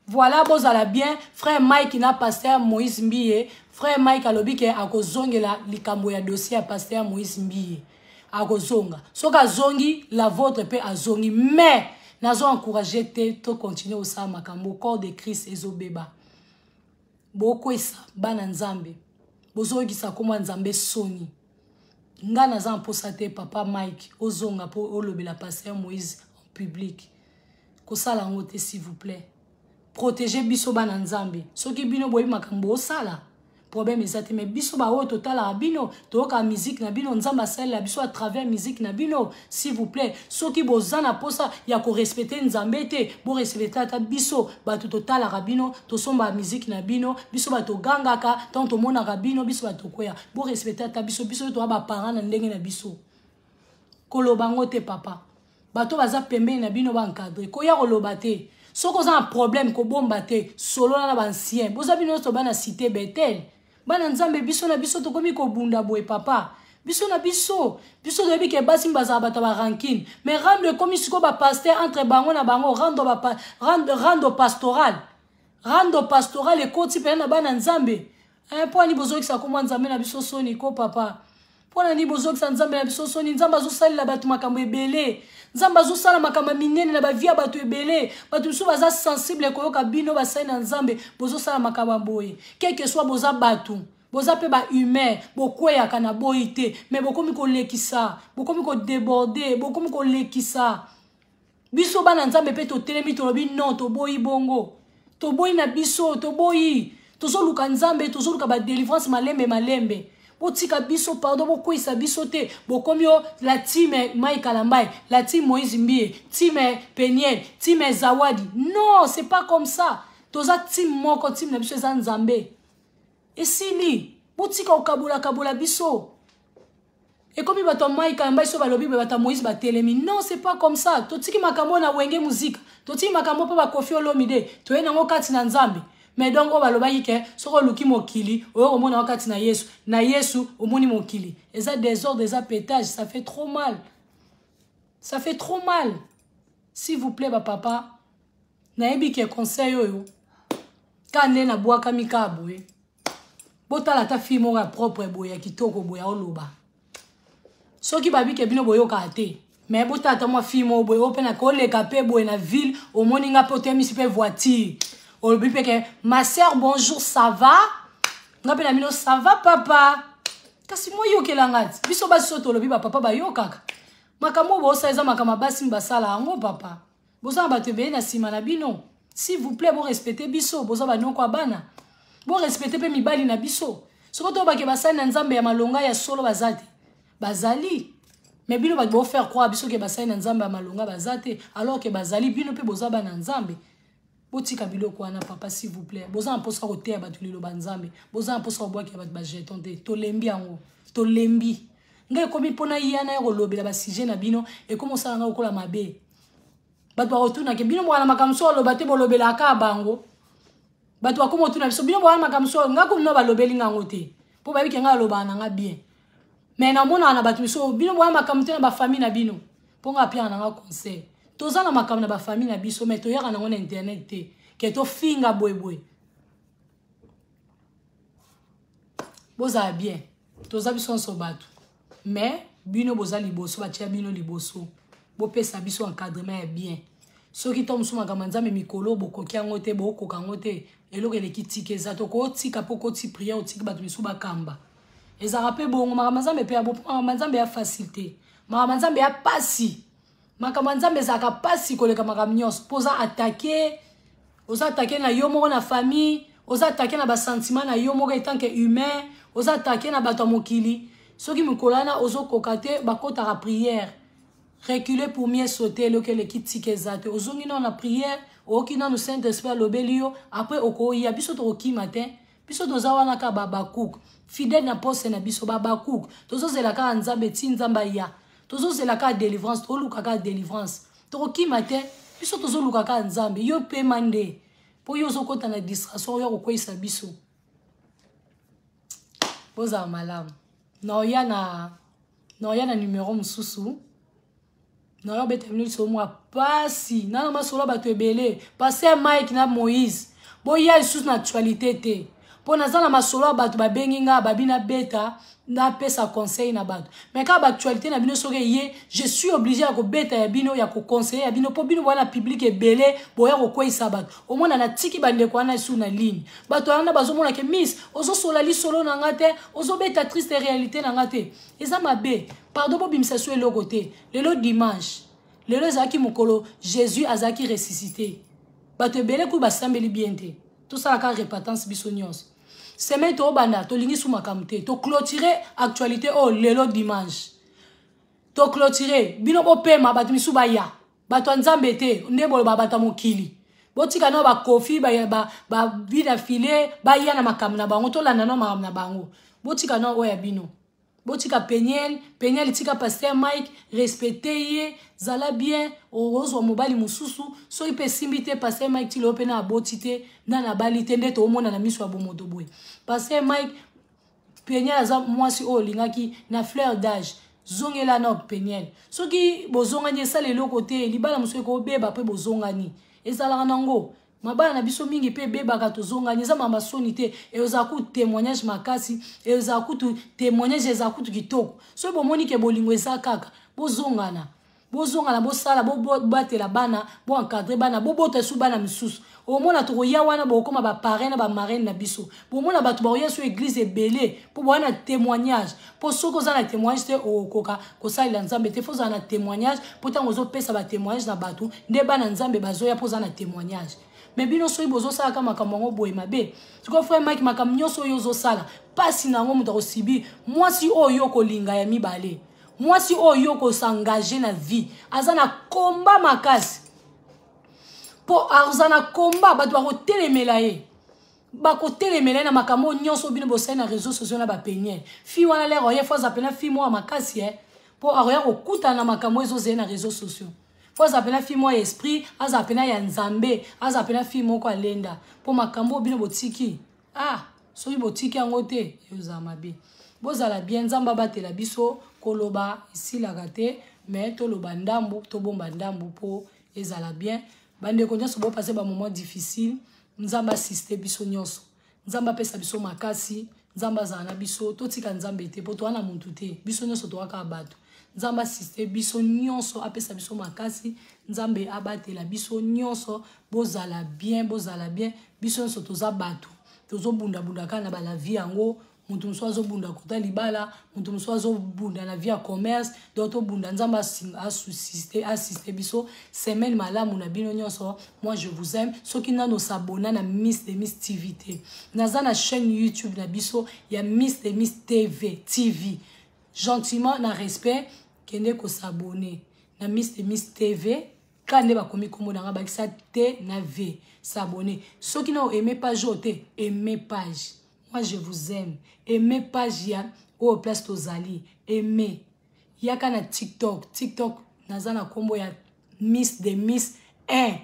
Speaker 1: Voilà bozala bien frère Mike na pasteur Moïse Mbiye frère Mike alobi ke akozongela likambo ya dossier ya pasteur Moïse Mbiye akozonga soki azongi la vôtre pe azongi mais nazo encourager te to continuer osala makambo corps de Christ ezobeba bokwesa bana nzambe bozoyokisa komwa nzambe soni ngai naza na mposa te papa mike ozonga mpo olobela paster moïse en publique kosala yango te s'il vous plaît protégez biso bana nzambe soki bino boyebi makambo bosala problème eza te mais biso baoyo totalaka bino toyokaka miziki na bino nzambe asalela biso à travers miziki na bino s'il vous plaît soki boza na mposa ya korespecte nzambe te borespecte ata biso bato totalaka bino tosombaka miziki na bino biso bato togangaka ntango tomonaka bino biso bato tokwea borespecte ata biso biso toya baparent na ndenge na biso koloba yango te papa bato baza pembeni na bino baencadre koya koloba te soki oza na problème kobomba te solola na baancien boza bino nyonso bana cité betel bana nzambe biso na biso tokomi kobunda boye papa biso na biso biso toyebi ke basi mi bazala bato ya barankine mais rando ekomi sikoyo bapaster entre bango na bango rando, rando, rando pastoral rando pastoral ekoti mpena na bana nzambe eh, mpo ani bozokisa komwa nzambe na biso soni ko papa mpo na nini bozokisa nzambe na biso soni nzambe azosalela bato makambo ebele nzambe azosala makambo minene na bavie ya bato ebele bato mosusu baza sensible koyoka bino basali na nzambe bozosala makambo ya boye quelque soit boza bato boza mpe bahumain bokweyaka na boyi te me bokomi kolekisa bokomi kodeborde bokomi kolekisa biso bana nzambe mpe totelemi tolobi non toboyi bongo toboyi na biso toboyi tozoluka nzambe tozoluka badelivrance malembe malembe botika biso pardon bokweyisa biso te bokomi yo la time mai kalambai la time moïse mbie time peniel time zawadi non c'est pas comme ça toza time moko time na biso eza nzambe esili botika kokabolakabola biso ekomi bato ya mai kayamba iso balobi boye bato ya moïse batelemi non c'est pas comme ça totiki makambo na wenge muzika totiki makambo mpo bakofi olomide toyei nango kati na nzambe mais donc oyo balobaki ke soki oluki mokili oyo komona yango kati na yesu na yesu omoni mokili eza desordre eza petage ça fait trop mal ça fait trop mal s'il vous plaît bapapa nayebi ke conseil oyo ka nde nabwakami ka boye botala ata fille moko ya propre boye ya kitoko boye aoloba soki babike bino boyokaka te me botala ata mwa fille moko boye oyo mpe nakoleka mpe boye na ville omoni nga mpe otemisi mpe voiture olobi mpe ke ma sœur bonjour ça va nga mpe na bino ça va papa kasi moyokela nga ti biso basi so tolobi bapapa bayokaka makambo oyo bosala eza makambo ya basi basala yango papa boza na bato ebele na nsima na bino s'il vous plaît borespecte biso boza banoko ya bana borespecte mpe mibali na biso soki toyebake basali na nzambe ya malonga ya solo baza te bazali me bino baki bofaire croire biso ke basali na nzambe ya malonga baza te alors ke bazali bino mpe boza bana nzambe botika biloko wana papa s'il vous plaît boza na mposa koteya bato liloba nzambe boza na mposa kobwakela bato bajeton te tolembi yango tolembi ngai ekomi mpona yana ya kolobela basujet na bino ekomi osala ngai okola mabe bato bakotunake bino bowana makambo so oloba te bolobelaka bango bato bakoma otuna biso bino bowana makambo so nga komino balobeli nga yango te mpo bayebi ke nga alobaka na nga bien me namonaka na bato biso bino bowana makambo te na bafamille na bino mpo nga apiaka na nga conseil toza na makambo na bafamille na biso me toyaka nango na internet te ke tofinga boyeboye bozala bien toza biso nyonso bato mais bino boza liboso batia bino liboso bopesa biso encadrement ya bien soki ntango mosusu makambo ya nzambe mikolo bokoki yango te bokoka yango te eloko eleki tika eza te okotika mpo okoti priere otiki bato misusu bakamba ezalaka mpe bongo makambo ya nzambe mpe ya bopo makambo ya nzambe ya facile te makambo ya nzambe ya mpasi makambo ya nzambe ezalaka mpasi koleka makambo nyonso mpo oza atake oza atake na yo moko na famille oza atake na basentiment na yo moko etanke humain oza atake na bato ya mokili soki mikolo wana ozokoka te bakotaka prière reculer pour mieux sauter eloko eleki tika eza te ozongi nano na prière oyoki nano saint esprit alobeli yo apres okoya biso tokokima te biso toza wana kaka babakuk fidèle na poste na biso babakuk tozozela kaka nzambe ti nzambe aya tozozela kaka délivrance toluka kaka délivrance tokokima te biso tozoluka kaka nzambe yo pema nde mpo yo ozokota na distraction oyo akokweyisa biso bozala malamu naoya na naoya na numero mosusu nayo beta bino lisolo mwa pasi nano masolo bato ebele paster mike na moïse boya lisusu na actualité te mpo naza na masolo ya bato babengi nga babi nabeta napesa conseil na bato mai kaka baactualité na bino soki eye je suis obligé ya kobeta ya bino ya koconseille ya bino mpo bino boya na publike ebele boya kokweisa bato omona natiki bandeko wana esu na ligne bato wana bazomona ke miss ozosola lisolo na nga te ozobeta triste réalité na nga te eza mabe pardon bobimisa so eloko te lelo dimanche lelo ezalaki mokolo jésus azalaki ressuscité bato ebele kuyi basambeli bien te tosalaka repentance biso nyonso semaine tobanda tolingi su makambo te toclotire actualité oyo oh, lelo dimanche toclotire bino bopema bato misusu baya bato ya nzambe te nde boloba bato ya mokili botika nao bakofi babina file baya na makambo na bango tolanda nao makambo na bango botika nao oyo ya bino botika peniel peniel tika paster mike respecte ye zala bien ozwa mobali mosusu soki mpe esimbi te paster mike tilo mpe na aboti te na nabali te nde toomona na miso ya bomoto boye paster mike peniel aza mwasi oyo olingaki na fleur d'age zongela na peniel soki bozongani esala eloko te libala mosusu ekobeba mpe bozongani ezalaka nango mabala na biso mingi mpe ebebaka tozongani eza mama soni te ezala kutu témoignage makasi ezala kutu témoignage ezala kutu kitoko soki bomoni ke bolingo eza kaka bozongana bozongana bosala bobatela bana boencadre bana bobota su bana misusu omona tokoya wana bokokoma baparein na bamaraine na biso bomona bato bakoya so eglize ebele mpo boya na témoignage mpo soki oza na témoignage te okokoka kosalela nzambe te fo ozala na témoignage mpo ntango ozopesa batémoignage na bato nde bana nzambe bazoya mpo oza na témoignage me bino soki bozosalaka makambo yango boye mabe sikoyo frère mike makambo nyonso oyo ozosala mpasi na yango moto akosibi mwasi oyo yo kolinga ya mibale mwasi oyo yo kosengage na vie aza na komba makasi mpo aza na komba bato bakotelemela ye bakotelemela ye na makambo oyo nyonso bino bosali na réseau sociaux na bapeniel fille wana lere oye fo aza mpena fille moko ya makasi e mpo akoya kokutana na makambo oyo ezozele na réseau sociaux fo aza mpena fille moko ya esprit aza mpena ya nzambe aza mpena fille moko alenda mpo makambo oyo bino botiki ah soki botiki yango te eyoza mabe bozala bien nzambe abatela biso koloba esilaka te me toloba ndambu tobomba ndambu mpo ezala bien bandeko nyonso bopase bamoment difficile nzambe asiste biso nyonso nzambe apesa biso makasi nzambe azala na biso totika nzambe te mpo toa na muntu te biso nyonso toyaka bato nzambe asiste biso nyonso apesa biso makasi nzambe abatela biso nyonso bozala bien bozala bien biso nyonso toza bato tozobundabunda kaka na balavi yango moto mosusu azobunda kota libala moto mosusu azobunda na vie ya commerce donc tobunda nzambe asiste biso semaine malamu na bino nyonso moi je vous aime soki nano osabona na miss de miss tv te naza na chaîne youtube na biso ya miss de miss tv tv gentiment na respect kende kosabone na miss de miss tv kaka nde bakomi nkombo na ngai bakisa te na v sabone soki na oaime page oyo te aime page moi je vous aime aime page ya oyo place tozali aime yaka na tiktok tiktok naza na nkombo ya miss de miss 1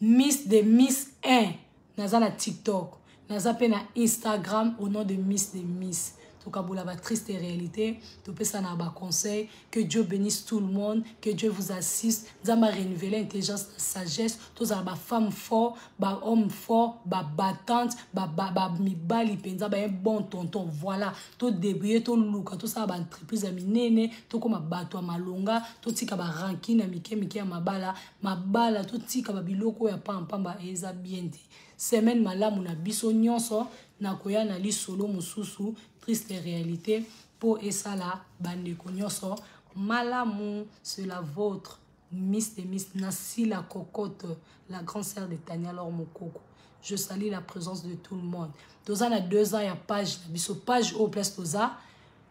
Speaker 1: miss de miss 1 naza na tiktok naza mpe na instagram au nom de miss de miss tokabola batriste réalité topesana baconseil Que Dieu bénisse tout le monde, que Dieu vous assiste. Zama renouveler intelligence, sagesse. Tous à ba femme fort, ba homme fort, ba battante, ba ba ba mi bali penza, ba un bon tonton. Voilà. Tout débrouiller, tout louka, tout ça ba entreprise à minene, tout comme bato à malonga, tout tika ba rankine à mike mike à mabala, mabala, tout tika ba biloko ya pam pam ba eza bien dit. Semaine malamu na biso nyonso, na koya na li solo mususu, triste réalité. Mpo esala bandeko nyonso malamu sur la vôtre Miss de Miss Nancy la cocotte, la grande sœur de Tania Lor Mokoko. Je salue la présence de tout le monde. Toza na deux ans ya page na biso page oyo place toza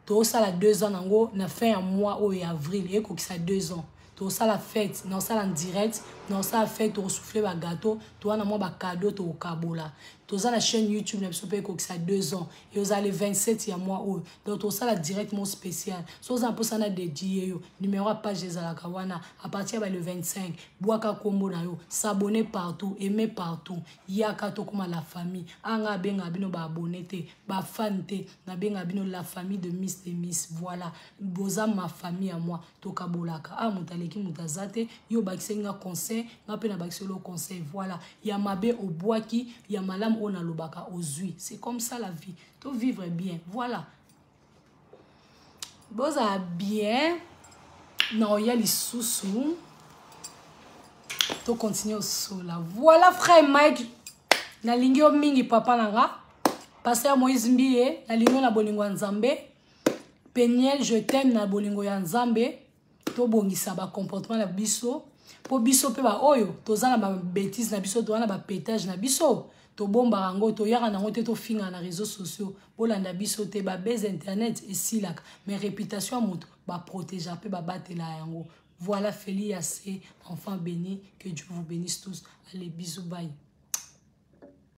Speaker 1: tosala deux ans nango na fin ya mois oyo ya avril ekokisa deux ans tosala fete naosala en direct naosala fete tokosouffle bagato towana mwa bacado tokokabola toza na chaîne youtube na biso mpe ekokisa deux ans yo oza le 27 ya mwa oyo donc tosala directement spécial so oza mposa na dedie yo numéro ya page ezalaka wana à partir ya ba le 25 bwaka nkombo na yo s'abonne partout aime partout yaka tokoma la famille anga abengaka bino baabonne te bafane te nabengaka bino la famille de miss de miss voilà boza ma famille ya mwa tokabolaka ah moto aleki moto aza te yo obakiseli nga conseil nga mpe nabakiseli yo conseil voilà ya mabe obwaki ya malamu oyo nalobaka ozwi c'est comme ça la vie to vivre bien voilà bozala bien na oya lisusu tocontinue osola voilà frère mike nalingi yo mingi papa na nga paster moïse mbiye nalingi yo na bolingo ya nzambe peniel je t'aime na bolingo ya nzambe tobongisa bacomportement na biso mpo biso mpe baoyo toza na babétise na biso toza na bapetage na biso tobombaka yango toyaka na yango te tofingaka na réseau sociaux bolanda biso te babase internet esilaka mais réputation ya moto baprotégea mpe babatela yango voilà feli ya se enfant béni que dieu vous bénisse tous allez bisous bye